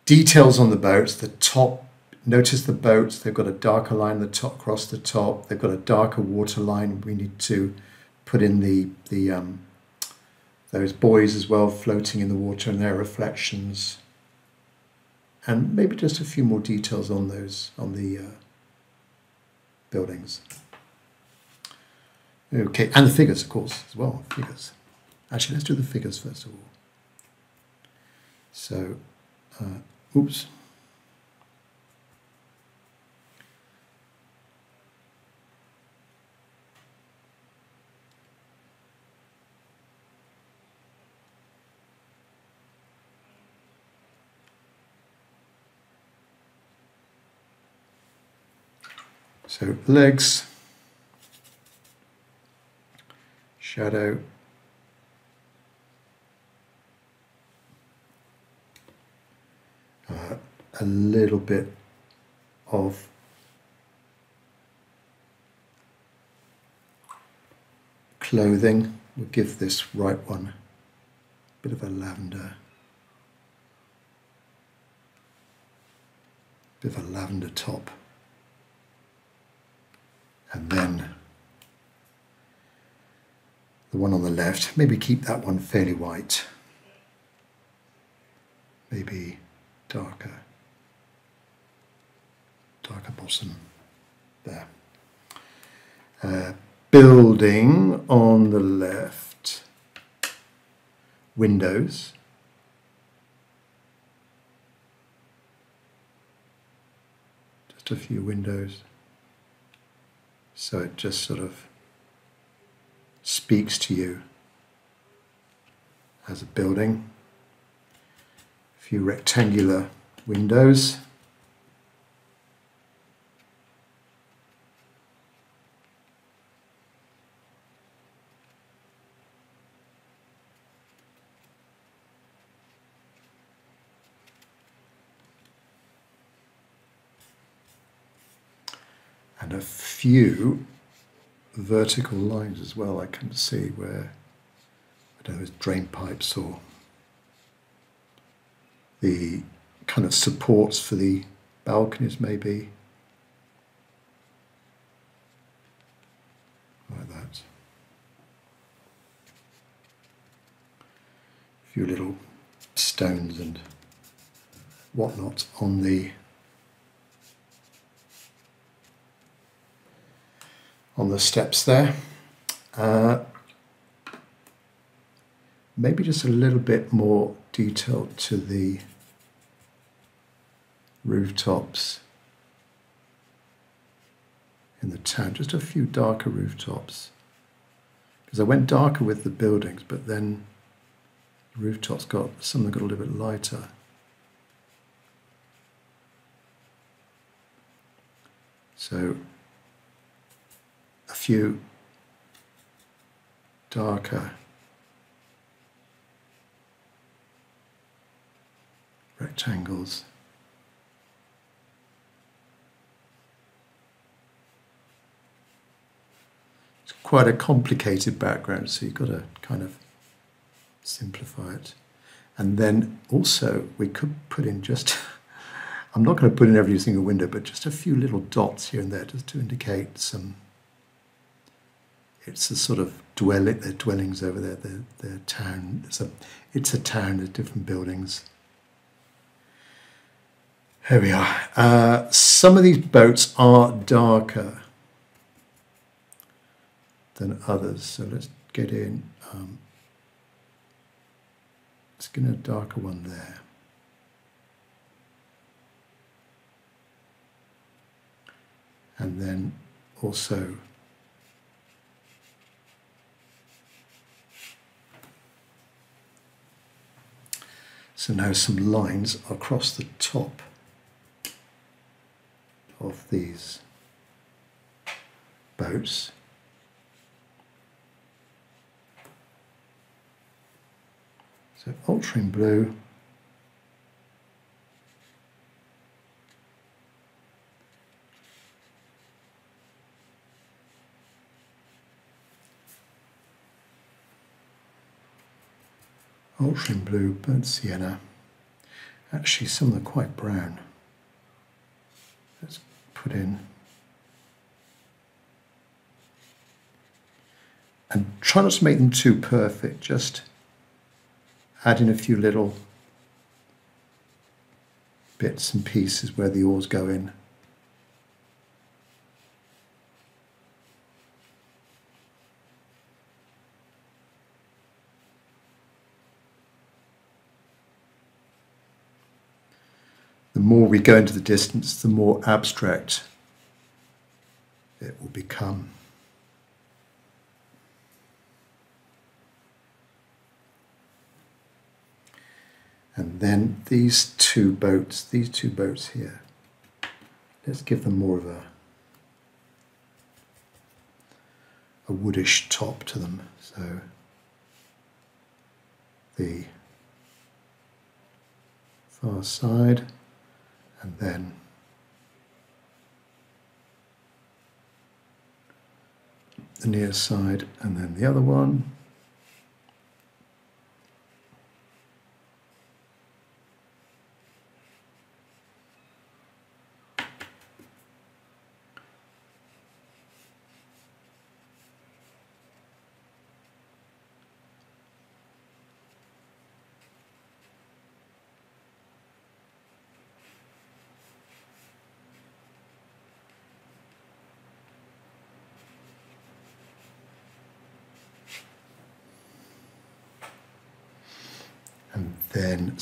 Details on the boats, the top, notice the boats, they've got a darker line the top, across the top, they've got a darker water line. We need to put in the, the um, those buoys as well floating in the water and their reflections. And maybe just a few more details on those, on the uh, buildings. Okay, and the figures, of course, as well, figures. Actually, let's do the figures first of all. So, uh, Oops. So legs, shadow, a little bit of clothing. We'll give this right one a bit of a lavender, bit of a lavender top. And then the one on the left, maybe keep that one fairly white, maybe darker darker bottom there. Uh, building on the left, windows. Just a few windows. So it just sort of speaks to you as a building. Few rectangular windows. and a few vertical lines as well I can see where I don't know drain pipes or the kind of supports for the balconies maybe like that a few little stones and whatnot on the on the steps there. Uh, maybe just a little bit more detail to the rooftops in the town, just a few darker rooftops. Because I went darker with the buildings, but then the rooftops got, some of them got a little bit lighter. So a few darker rectangles. Quite a complicated background, so you've got to kind of simplify it. And then also we could put in just, *laughs* I'm not going to put in every single window, but just a few little dots here and there just to indicate some it's a sort of dwelling, their dwellings over there, their, their town. It's a, it's a town, there's different buildings. Here we are. Uh, some of these boats are darker than others, so let's get in. Um, let's get a darker one there. And then also So now some lines across the top of these boats. So ultramarine blue ultramarine blue, burnt sienna. Actually, some of them are quite brown. Let's put in. And try not to make them too perfect, just add in a few little bits and pieces where the oars go in. the more we go into the distance, the more abstract it will become. And then these two boats, these two boats here, let's give them more of a, a woodish top to them. So the far side and then the near side and then the other one.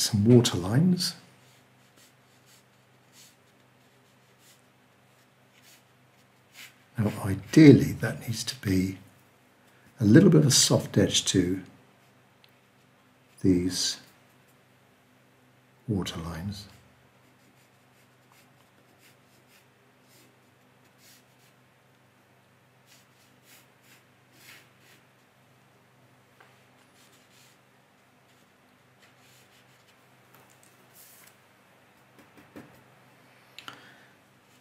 Some water lines. Now ideally that needs to be a little bit of a soft edge to these water lines.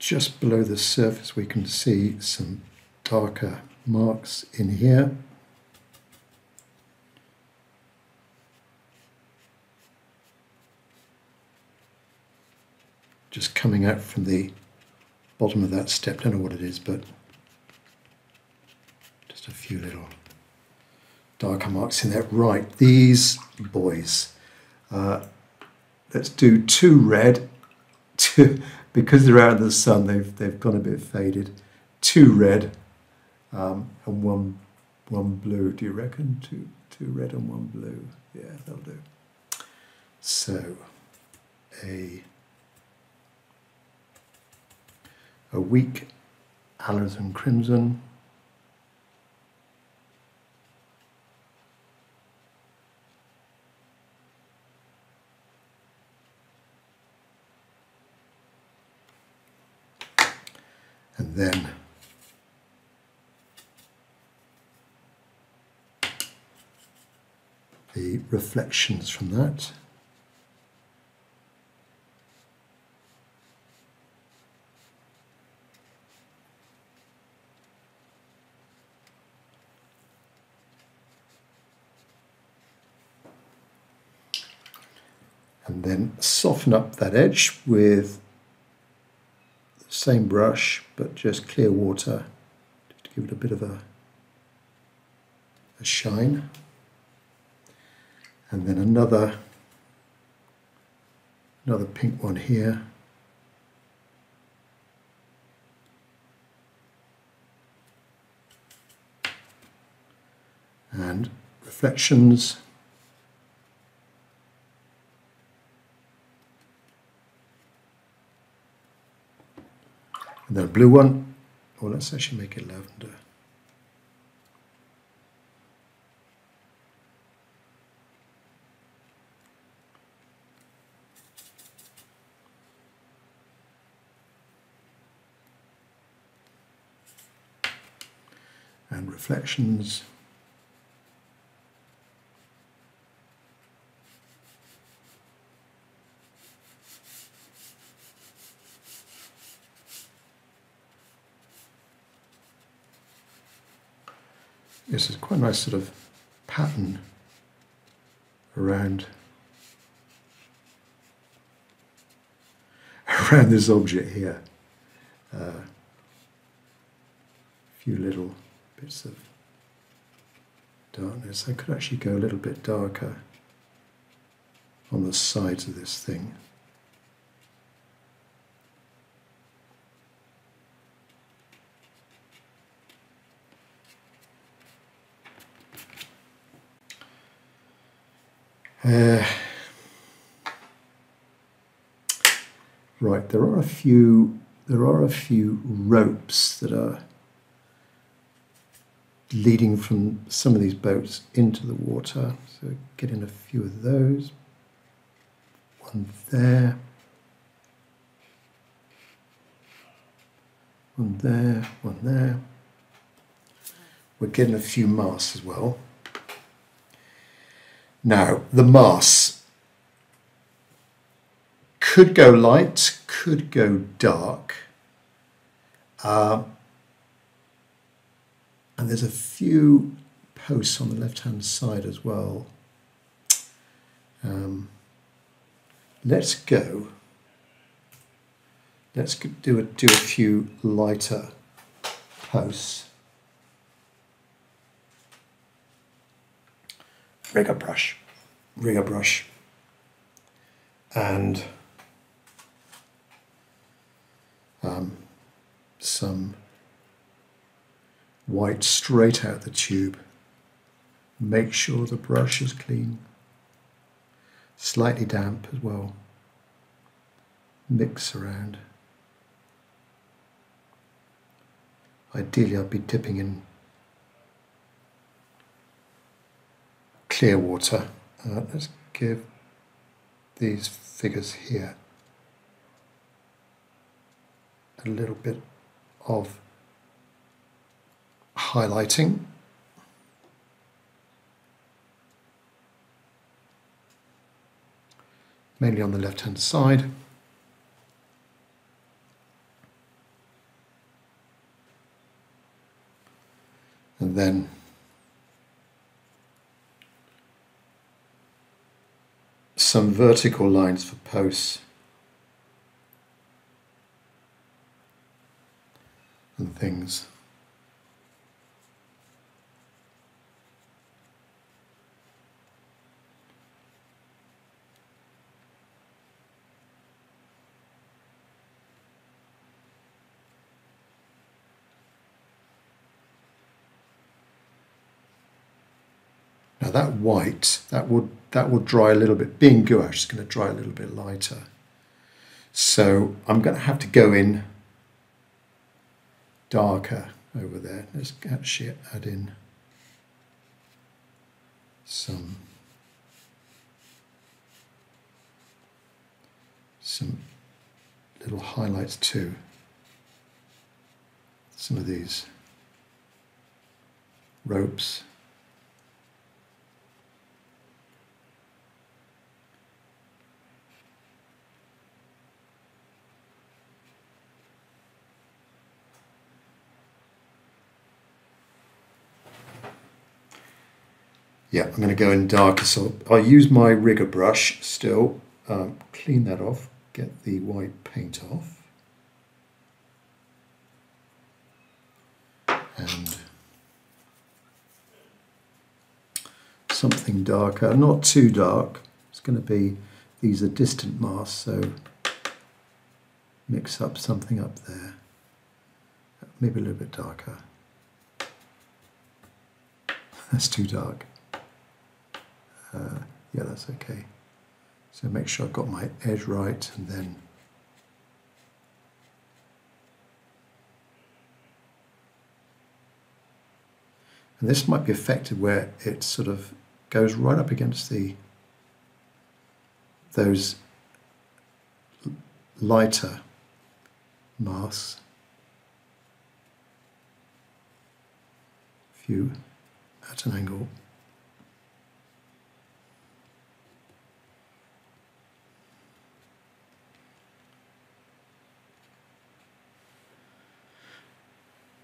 Just below the surface we can see some darker marks in here. Just coming out from the bottom of that step, don't know what it is, but just a few little darker marks in there. Right, these buoys, uh, let's do two red, *laughs* two, because they're out in the sun, they've, they've gone a bit faded. Two red um, and one, one blue. Do you reckon? Two, two red and one blue. Yeah, that'll do. So, a, a weak alizarin crimson. And then the reflections from that. And then soften up that edge with same brush, but just clear water to give it a bit of a, a shine. And then another, another pink one here. And reflections And then blue one. Well, let's actually make it lavender. And reflections. This is quite a nice sort of pattern around *laughs* around this object here. Uh, a few little bits of darkness. I could actually go a little bit darker on the sides of this thing. Uh, right, there are a few. There are a few ropes that are leading from some of these boats into the water. So get in a few of those. One there. One there, one there. We're getting a few masts as well. Now, the mass could go light, could go dark. Uh, and there's a few posts on the left hand side as well. Um, let's go. Let's do a, do a few lighter posts. Rigger brush, rigger brush, and um, some white straight out the tube. Make sure the brush is clean. slightly damp as well. Mix around. Ideally, I'd be dipping in clear water. Uh, let's give these figures here a little bit of highlighting. Mainly on the left hand side. And then some vertical lines for posts and things. Now that white, that would that will dry a little bit. Being gouache is going to dry a little bit lighter. So I'm going to have to go in darker over there. Let's actually add in some some little highlights too. Some of these ropes. Yeah, I'm going to go in darker. So I'll use my rigger brush still, um, clean that off, get the white paint off. And something darker, not too dark. It's going to be, these are distant masks, so mix up something up there. Maybe a little bit darker. *laughs* That's too dark. Uh, yeah, that's okay. So make sure I've got my edge right and then And this might be affected where it sort of goes right up against the those lighter masks. You at an angle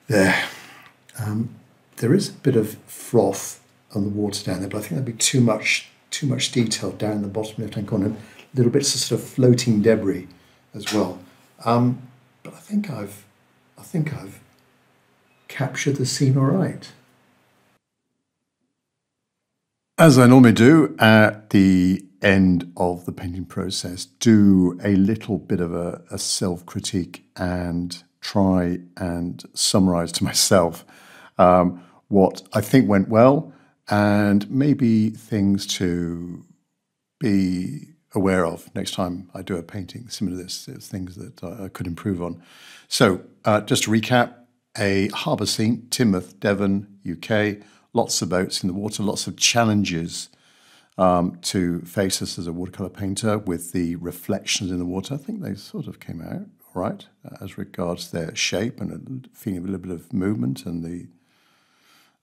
there. Um, there is a bit of froth on the water down there, but I think that'd be too much too much detail down the bottom left hand corner. Little bits of sort of floating debris as well. Um, but I think I've I think I've captured the scene all right. As I normally do at the end of the painting process, do a little bit of a, a self critique and try and summarize to *laughs* myself um, what I think went well and maybe things to be aware of next time I do a painting similar to this, things that I could improve on. So, uh, just to recap a harbour scene, Teignmouth, Devon, UK, lots of boats in the water, lots of challenges um, to face us as a watercolour painter with the reflections in the water. I think they sort of came out right uh, as regards their shape and a feeling of a little bit of movement and the,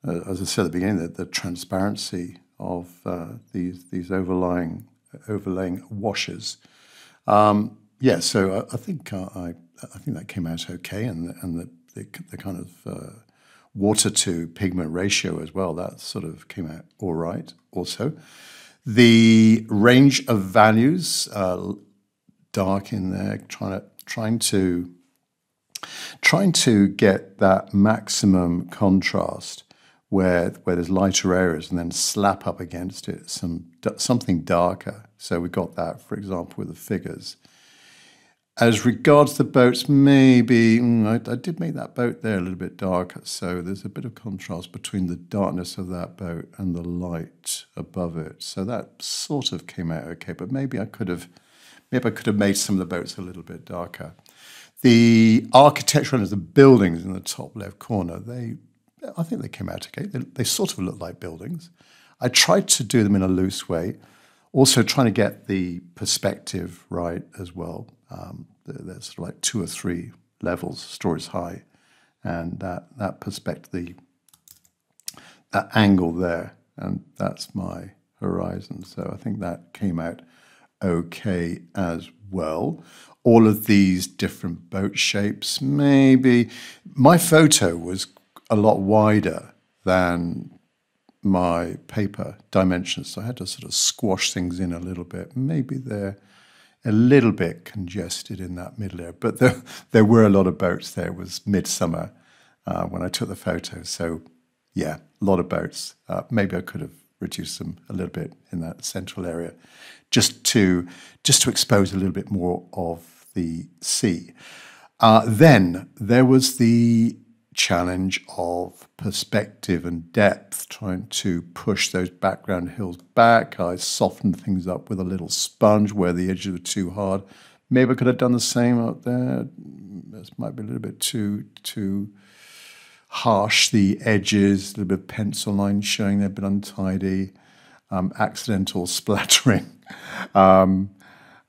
uh, as I said at the beginning, the, the transparency of uh, these these overlying overlaying washes. Um, yeah, so I, I think uh, I I think that came out okay, and and the the, the kind of uh, water to pigment ratio as well that sort of came out all right. Also, the range of values uh, dark in there, trying to trying to trying to get that maximum contrast where where there's lighter areas and then slap up against it some something darker. So we got that, for example, with the figures. as regards the boats, maybe mm, I, I, did make that boat there a little bit darker, so there's a bit of contrast between the darkness of that boat and the light above it. So that sort of came out okay, but maybe I could have, maybe I could have made some of the boats a little bit darker. The architecture and the buildings in the top left corner, they, I think they came out okay. They, they sort of look like buildings. I tried to do them in a loose way, also trying to get the perspective right as well um, there's sort of like two or three levels, stories high, and that that perspective, the that angle there, and that's my horizon. So I think that came out okay as well. All of these different boat shapes, maybe my photo was a lot wider than my paper dimensions, so I had to sort of squash things in a little bit. Maybe they're a little bit congested in that middle area, but there, *laughs* there were a lot of boats there. It was midsummer uh, when I took the photo. So, yeah, a lot of boats. Uh, maybe I could have reduced them a little bit in that central area just to, just to expose a little bit more of the sea. Uh, then there was the challenge of perspective and depth, trying to push those background hills back. I softened things up with a little sponge where the edges were too hard. Maybe I could have done the same out there. This might be a little bit too too harsh. The edges, a little bit of pencil lines showing they're a bit untidy, um, accidental *laughs* splattering. Um,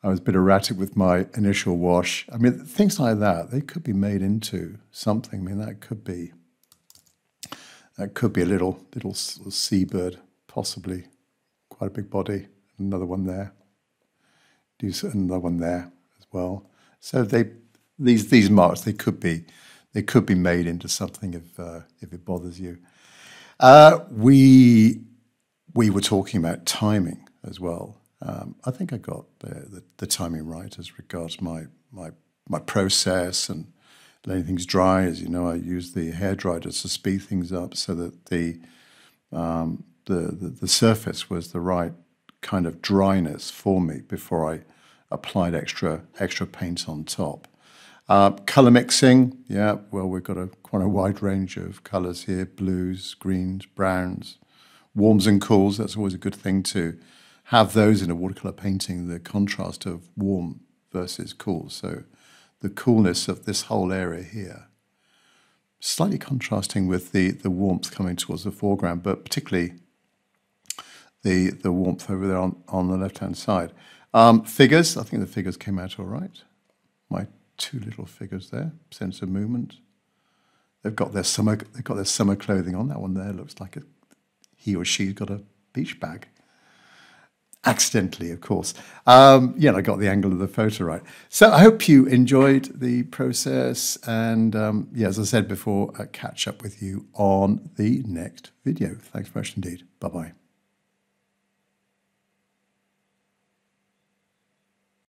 I was a bit erratic with my initial wash. I mean, things like that, they could be made into something. I mean, that could be that could be a little little seabird, possibly quite a big body. Another one there. Do another one there as well. So they these these marks they could be they could be made into something if uh, if it bothers you. Uh, we we were talking about timing as well. Um, I think I got the, the, the, timing right as regards my, my, my process and letting things dry. As you know, I use the hair dryer to speed things up so that the, um, the, the, the surface was the right kind of dryness for me before I applied extra extra paint on top. Uh, color mixing, yeah, well, we've got a quite a wide range of colors here: blues, greens, browns, warms and cools. That's always a good thing to have those in a watercolor painting, the contrast of warm versus cool. So the coolness of this whole area here, slightly contrasting with the, the warmth coming towards the foreground, but particularly the, the warmth over there on, on the left-hand side. Um, figures, I think the figures came out all right. My two little figures there, sense of movement. They've got their summer, they've got their summer clothing on. That one there looks like a, he or she's got a beach bag accidentally, of course. Um, yeah, I got the angle of the photo right. So I hope you enjoyed the process. And um, yeah, as I said before, I'll catch up with you on the next video. Thanks very much indeed. Bye bye.